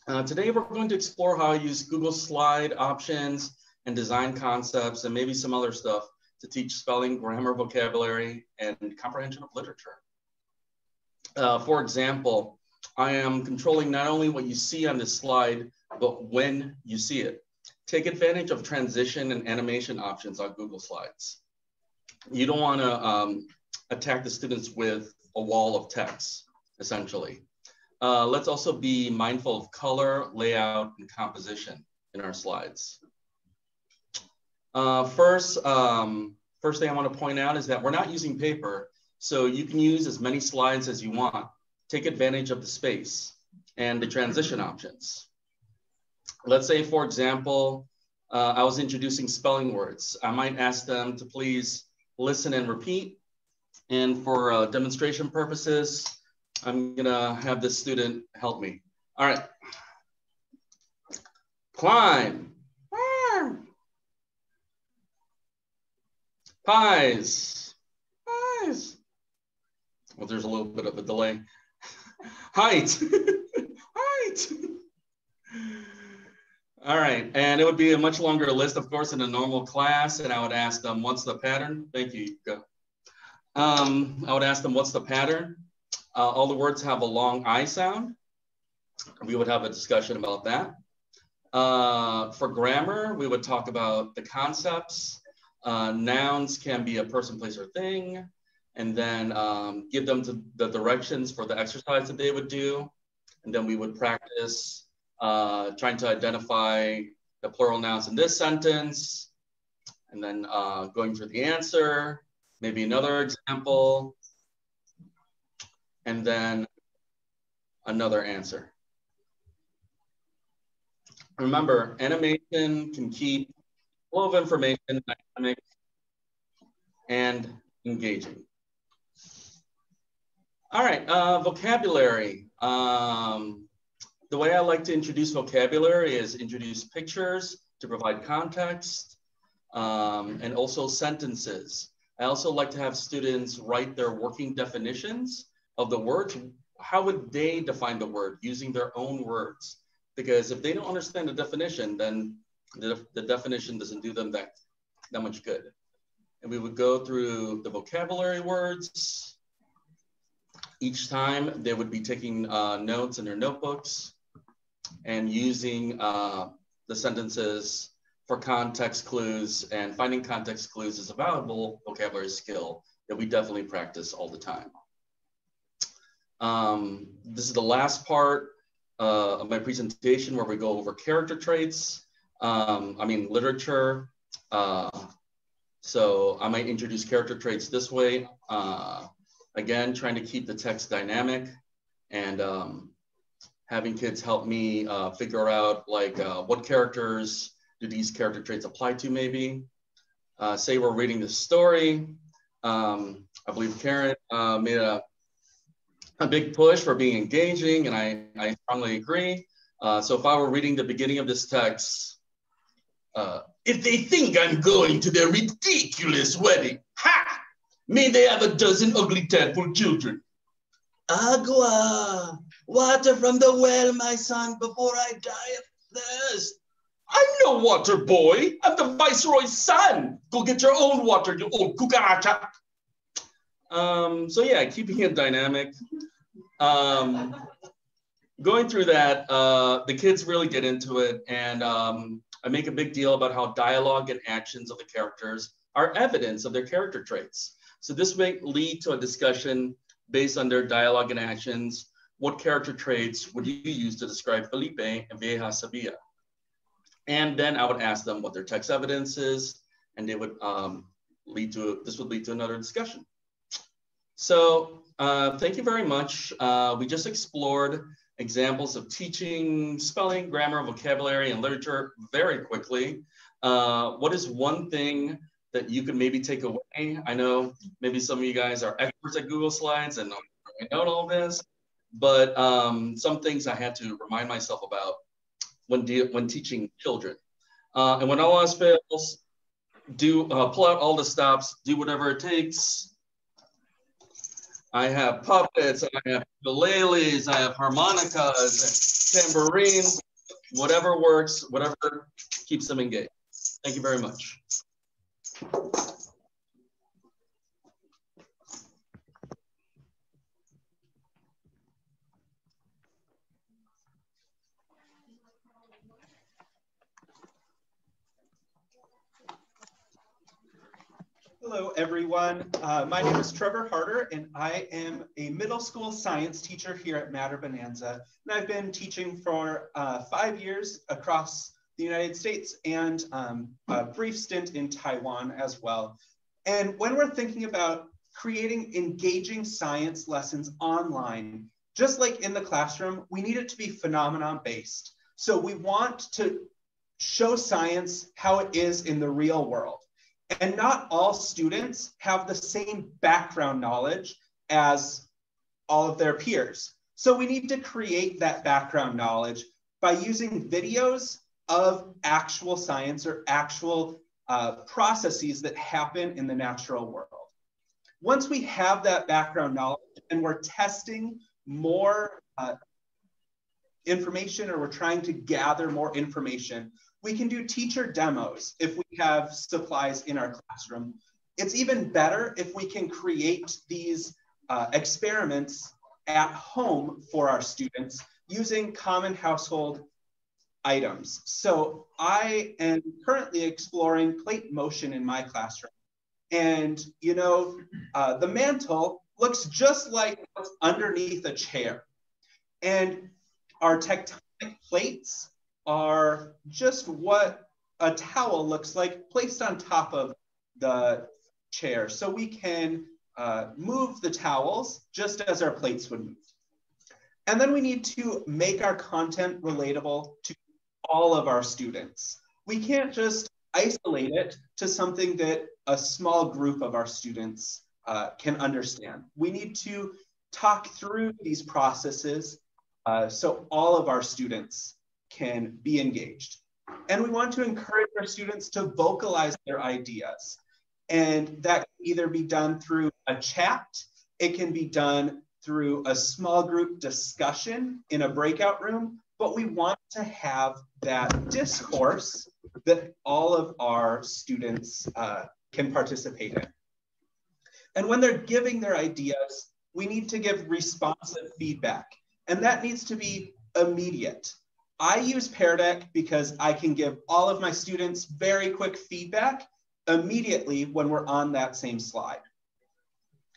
Uh, today, we're going to explore how I use Google Slide options and design concepts and maybe some other stuff to teach spelling, grammar, vocabulary, and comprehension of literature. Uh, for example, I am controlling not only what you see on this slide, but when you see it. Take advantage of transition and animation options on Google Slides. You don't want to um, attack the students with a wall of text, essentially. Uh, let's also be mindful of color, layout, and composition in our slides. Uh, first, um, first thing I want to point out is that we're not using paper. So you can use as many slides as you want. Take advantage of the space and the transition options. Let's say, for example, uh, I was introducing spelling words. I might ask them to please listen and repeat. And for uh, demonstration purposes, I'm gonna have this student help me. All right. Climb. Pies. Pies. Well, there's a little bit of a delay. [LAUGHS] Height. [LAUGHS] Height. All right, and it would be a much longer list, of course, in a normal class, and I would ask them, what's the pattern? Thank you, go. Um, I would ask them, what's the pattern? Uh, all the words have a long I sound. We would have a discussion about that. Uh, for grammar, we would talk about the concepts. Uh, nouns can be a person, place, or thing and then um, give them the directions for the exercise that they would do. And then we would practice uh, trying to identify the plural nouns in this sentence, and then uh, going for the answer, maybe another example, and then another answer. Remember, animation can keep flow of information dynamic and engaging. All right, uh, vocabulary. Um, the way I like to introduce vocabulary is introduce pictures to provide context um, and also sentences. I also like to have students write their working definitions of the words. How would they define the word using their own words? Because if they don't understand the definition, then the, the definition doesn't do them that, that much good. And we would go through the vocabulary words, each time they would be taking uh, notes in their notebooks and using uh, the sentences for context clues and finding context clues is a valuable vocabulary skill that we definitely practice all the time. Um, this is the last part uh, of my presentation where we go over character traits. Um, I mean, literature. Uh, so I might introduce character traits this way. Uh, again, trying to keep the text dynamic and um, having kids help me uh, figure out like uh, what characters do these character traits apply to maybe. Uh, say we're reading the story. Um, I believe Karen uh, made a, a big push for being engaging and I, I strongly agree. Uh, so if I were reading the beginning of this text, uh, if they think I'm going to their ridiculous wedding, ha! May they have a dozen ugly tadpole children. Agua, water from the well, my son, before I die of thirst. I'm no water boy. I'm the viceroy's son. Go get your own water, you old cucaracha. Um, so yeah, keeping it dynamic. Um, going through that, uh, the kids really get into it, and um, I make a big deal about how dialogue and actions of the characters are evidence of their character traits. So this may lead to a discussion based on their dialogue and actions. What character traits would you use to describe Felipe and Vieja Sabia? And then I would ask them what their text evidence is, and they would um, lead to, this would lead to another discussion. So uh, thank you very much. Uh, we just explored examples of teaching, spelling, grammar, vocabulary, and literature very quickly. Uh, what is one thing that you could maybe take away? I know maybe some of you guys are experts at Google Slides and I know all this, but um, some things I had to remind myself about when, when teaching children. Uh, and when all else fails, do uh, pull out all the stops, do whatever it takes. I have puppets, I have ukuleles, I have harmonicas, tambourines, whatever works, whatever keeps them engaged. Thank you very much. Hello, everyone. Uh, my name is Trevor Harder, and I am a middle school science teacher here at Mater Bonanza. And I've been teaching for uh, five years across the United States and um, a brief stint in Taiwan as well. And when we're thinking about creating engaging science lessons online, just like in the classroom, we need it to be phenomenon based. So we want to show science how it is in the real world. And not all students have the same background knowledge as all of their peers. So we need to create that background knowledge by using videos of actual science or actual uh, processes that happen in the natural world. Once we have that background knowledge and we're testing more uh, information or we're trying to gather more information, we can do teacher demos if we have supplies in our classroom. It's even better if we can create these uh, experiments at home for our students using common household items. So I am currently exploring plate motion in my classroom. And, you know, uh, the mantle looks just like what's underneath a chair. And our tectonic plates are just what a towel looks like placed on top of the chair. So we can uh, move the towels just as our plates would move. And then we need to make our content relatable to all of our students. We can't just isolate it to something that a small group of our students uh, can understand. We need to talk through these processes uh, so all of our students can be engaged. And we want to encourage our students to vocalize their ideas. And that can either be done through a chat, it can be done through a small group discussion in a breakout room, but we want to have that discourse that all of our students uh, can participate in. And when they're giving their ideas, we need to give responsive feedback. And that needs to be immediate. I use Pear Deck because I can give all of my students very quick feedback immediately when we're on that same slide.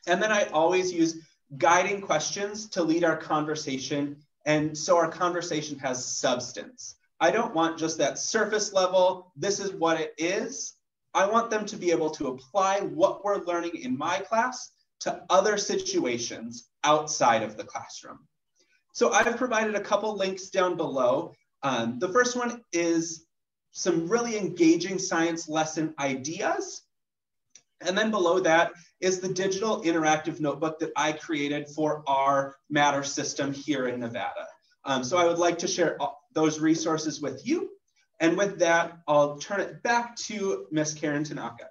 And then I always use guiding questions to lead our conversation. And so our conversation has substance. I don't want just that surface level, this is what it is. I want them to be able to apply what we're learning in my class to other situations outside of the classroom. So I've provided a couple links down below. Um, the first one is some really engaging science lesson ideas. And then below that is the digital interactive notebook that I created for our Mater system here in Nevada. Um, so I would like to share those resources with you. And with that, I'll turn it back to Miss Karen Tanaka.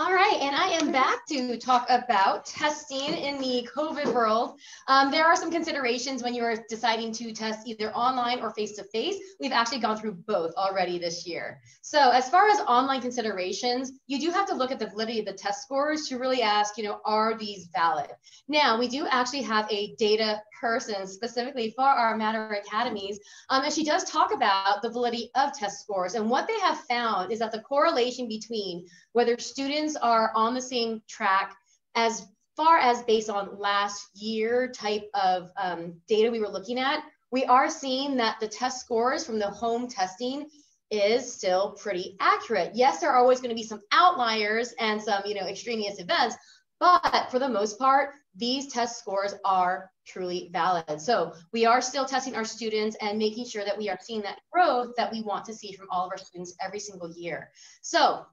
All right, and I am back to talk about testing in the COVID world. Um, there are some considerations when you are deciding to test either online or face-to-face. -face. We've actually gone through both already this year. So as far as online considerations, you do have to look at the validity of the test scores to really ask, you know, are these valid? Now, we do actually have a data person specifically for our Mater Academies. Um, and she does talk about the validity of test scores. And what they have found is that the correlation between whether students are on the same track as far as based on last year type of um, data we were looking at, we are seeing that the test scores from the home testing is still pretty accurate. Yes, there are always going to be some outliers and some, you know, extraneous events, but for the most part, these test scores are truly valid. So we are still testing our students and making sure that we are seeing that growth that we want to see from all of our students every single year. So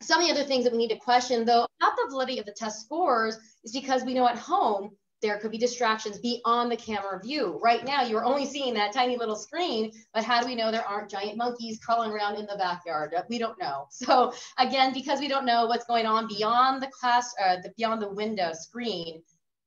some of the other things that we need to question though, not the validity of the test scores is because we know at home, there could be distractions beyond the camera view. Right now, you're only seeing that tiny little screen, but how do we know there aren't giant monkeys crawling around in the backyard? We don't know. [LAUGHS] So again, because we don't know what's going on beyond the class, uh, the, beyond the window screen,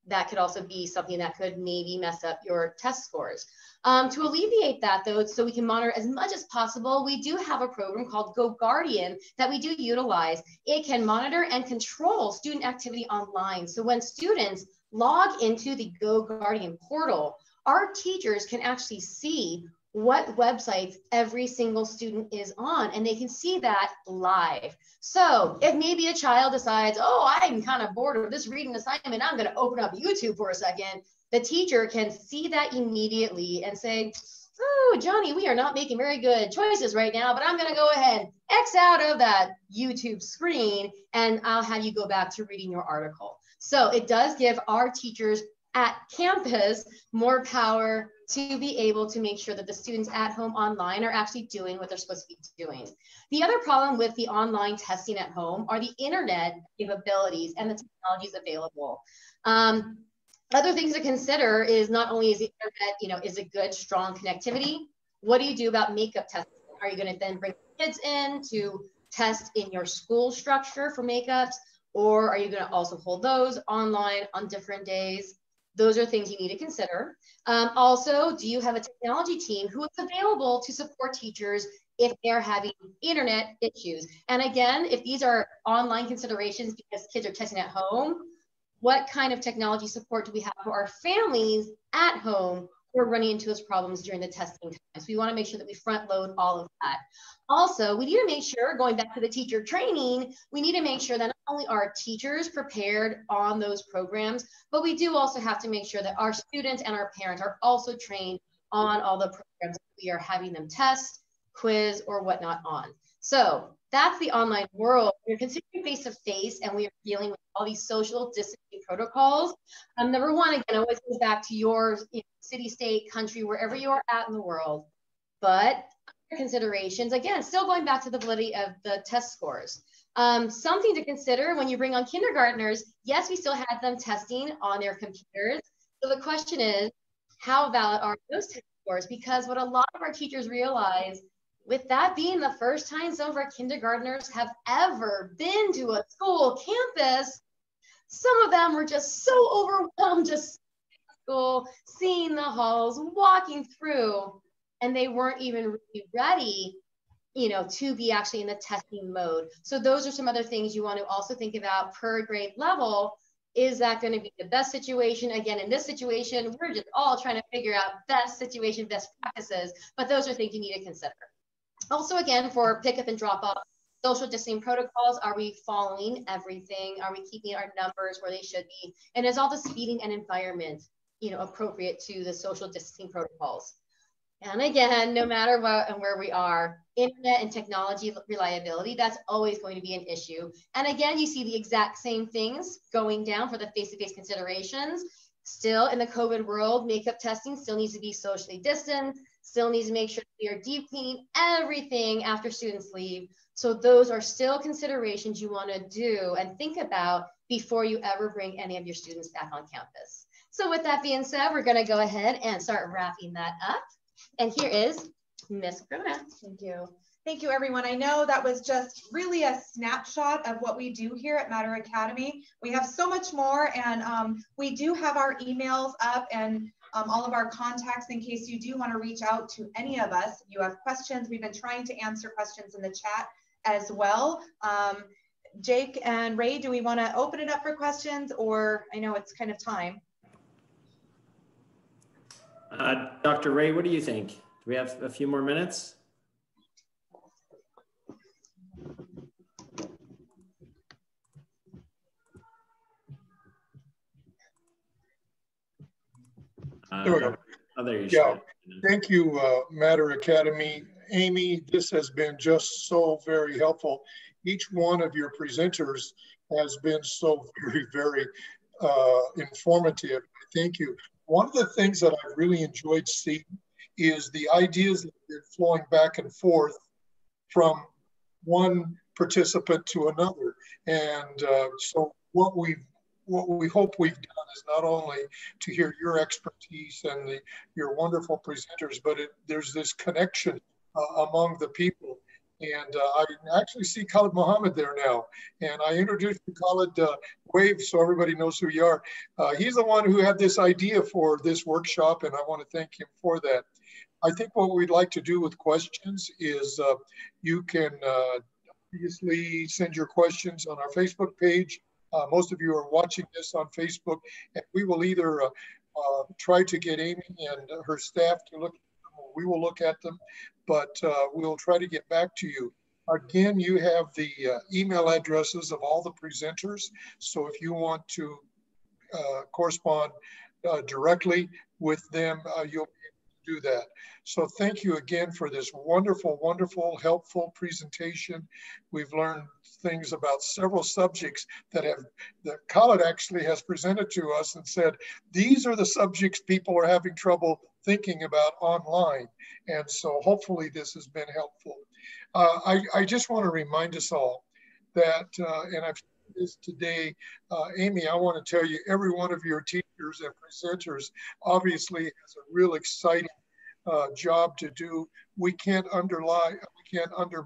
that could also be something that could maybe mess up your test scores. Um, to alleviate that though, so we can monitor as much as possible, we do have a program called Go Guardian that we do utilize. It can monitor and control student activity online. So when students log into the Go Guardian portal, our teachers can actually see what websites every single student is on and they can see that live. So if maybe a child decides, oh, I'm kind of bored of this reading assignment, I'm going to open up YouTube for a second, the teacher can see that immediately and say, oh, Johnny, we are not making very good choices right now, but I'm going to go ahead, X out of that YouTube screen, and I'll have you go back to reading your article. So it does give our teachers at campus more power to be able to make sure that the students at home online are actually doing what they're supposed to be doing. The other problem with the online testing at home are the internet capabilities and the technologies available. Um, other things to consider is not only is the internet, you know, is it good, strong connectivity? What do you do about makeup testing? Are you going to then bring kids in to test in your school structure for makeups? Or are you going to also hold those online on different days? Those are things you need to consider. Um, also, do you have a technology team who is available to support teachers if they're having internet issues? And again, if these are online considerations because kids are testing at home, what kind of technology support do we have for our families at home who are running into those problems during the testing times. So we want to make sure that we front load all of that. Also, we need to make sure, going back to the teacher training, we need to make sure that not only are teachers prepared on those programs, but we do also have to make sure that our students and our parents are also trained on all the programs we are having them test, quiz, or whatnot on. So that's the online world. We're considering face-to-face and we are dealing with all these social distancing protocols. Um, number one, again, always goes back to your you know, city, state, country, wherever you are at in the world. But considerations, again, still going back to the validity of the test scores. Um, something to consider when you bring on kindergartners, yes, we still had them testing on their computers. So the question is, how valid are those test scores? Because what a lot of our teachers realize, with that being the first time some of our kindergartners have ever been to a school campus, some of them were just so overwhelmed just school, seeing the halls, walking through and they weren't even really ready you know, to be actually in the testing mode. So those are some other things you want to also think about per grade level. Is that going to be the best situation? Again, in this situation, we're just all trying to figure out best situation, best practices, but those are things you need to consider. Also, again, for pickup and drop off, social distancing protocols. Are we following everything? Are we keeping our numbers where they should be? And is all the seating and environment, you know, appropriate to the social distancing protocols? And again, no matter what and where we are, internet and technology reliability, that's always going to be an issue. And again, you see the exact same things going down for the face-to-face -face considerations. Still in the COVID world, makeup testing still needs to be socially distant, still needs to make sure we are deep cleaning everything after students leave. So those are still considerations you wanna do and think about before you ever bring any of your students back on campus. So with that being said, we're gonna go ahead and start wrapping that up. And here is Miss Grona. Thank you. Thank you, everyone. I know that was just really a snapshot of what we do here at Mater Academy. We have so much more, and um, we do have our emails up and um, all of our contacts in case you do want to reach out to any of us. You have questions. We've been trying to answer questions in the chat as well. Um, Jake and Ray, do we want to open it up for questions, or I know it's kind of time. Uh, Dr. Ray, what do you think? Do we have a few more minutes? There we go. Oh, there you yeah. Thank you, uh, Mater Academy. Amy, this has been just so very helpful. Each one of your presenters has been so very, very uh, informative. Thank you. One of the things that I've really enjoyed seeing is the ideas that have been flowing back and forth from one participant to another. And uh, so what we've what we hope we've done is not only to hear your expertise and the, your wonderful presenters, but it, there's this connection uh, among the people. And uh, I actually see Khalid Mohammed there now. And I introduced you Khalid uh, Wave so everybody knows who you are. Uh, he's the one who had this idea for this workshop, and I want to thank him for that. I think what we'd like to do with questions is uh, you can uh, obviously send your questions on our Facebook page. Uh, most of you are watching this on Facebook, and we will either try to get Amy and her staff to look we will look at them, but uh, we'll try to get back to you. Again, you have the uh, email addresses of all the presenters. So if you want to uh, correspond uh, directly with them, uh, you'll do that. So thank you again for this wonderful, wonderful, helpful presentation. We've learned things about several subjects that have that Khalid actually has presented to us and said, these are the subjects people are having trouble thinking about online. And so hopefully this has been helpful. Uh, I, I, just want to remind us all that, uh, and I've this today, uh, Amy, I want to tell you, every one of your teachers and presenters obviously has a real exciting uh, job to do. We can't underlie, we can't under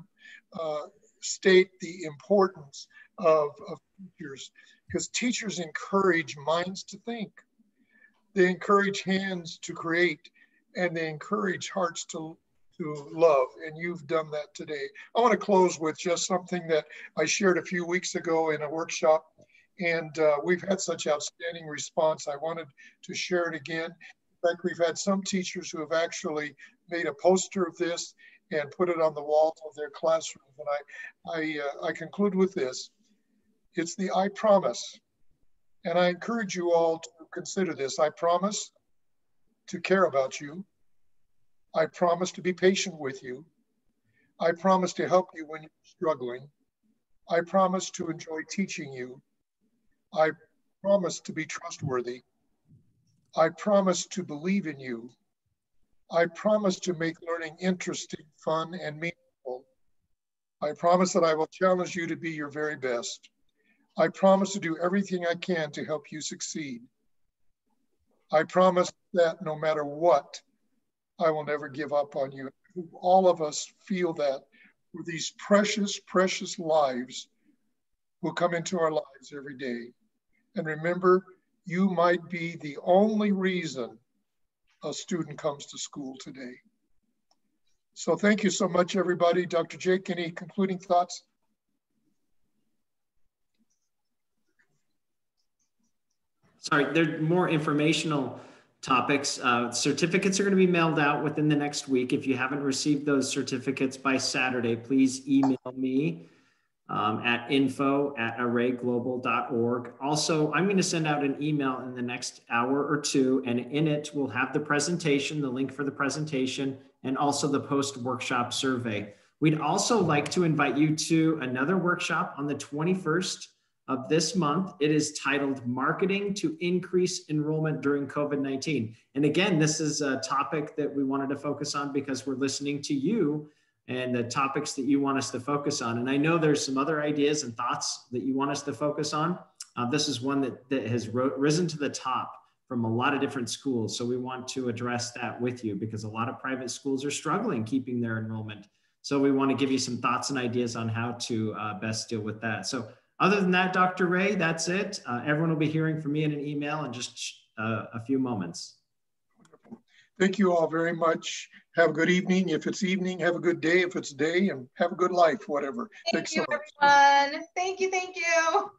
uh, state the importance of, of teachers because teachers encourage minds to think. They encourage hands to create and they encourage hearts to, to love. And you've done that today. I want to close with just something that I shared a few weeks ago in a workshop. And uh, we've had such outstanding response. I wanted to share it again. In fact, we've had some teachers who have actually made a poster of this and put it on the walls of their classrooms. And I, I, uh, I conclude with this. It's the I promise. And I encourage you all to consider this. I promise to care about you. I promise to be patient with you. I promise to help you when you're struggling. I promise to enjoy teaching you. I promise to be trustworthy. I promise to believe in you. I promise to make learning interesting, fun, and meaningful. I promise that I will challenge you to be your very best. I promise to do everything I can to help you succeed. I promise that no matter what, I will never give up on you. All of us feel that for these precious, precious lives will come into our lives every day. And remember, you might be the only reason a student comes to school today. So thank you so much, everybody. Dr. Jake, any concluding thoughts? Sorry, there are more informational topics. Uh, certificates are going to be mailed out within the next week. If you haven't received those certificates by Saturday, please email me um, at info at arrayglobal.org. Also, I'm going to send out an email in the next hour or two, and in it, we'll have the presentation, the link for the presentation, and also the post workshop survey. We'd also like to invite you to another workshop on the 21st of this month. It is titled Marketing to Increase Enrollment During COVID 19. And again, this is a topic that we wanted to focus on because we're listening to you and the topics that you want us to focus on. And I know there's some other ideas and thoughts that you want us to focus on. Uh, this is one that, that has risen to the top from a lot of different schools. So we want to address that with you because a lot of private schools are struggling keeping their enrollment. So we want to give you some thoughts and ideas on how to uh, best deal with that. So other than that, Dr. Ray, that's it. Uh, everyone will be hearing from me in an email in just uh, a few moments. Thank you all very much. Have a good evening. If it's evening, have a good day. If it's day, and have a good life, whatever. Thank Thanks you, so everyone. Thank you. Thank you.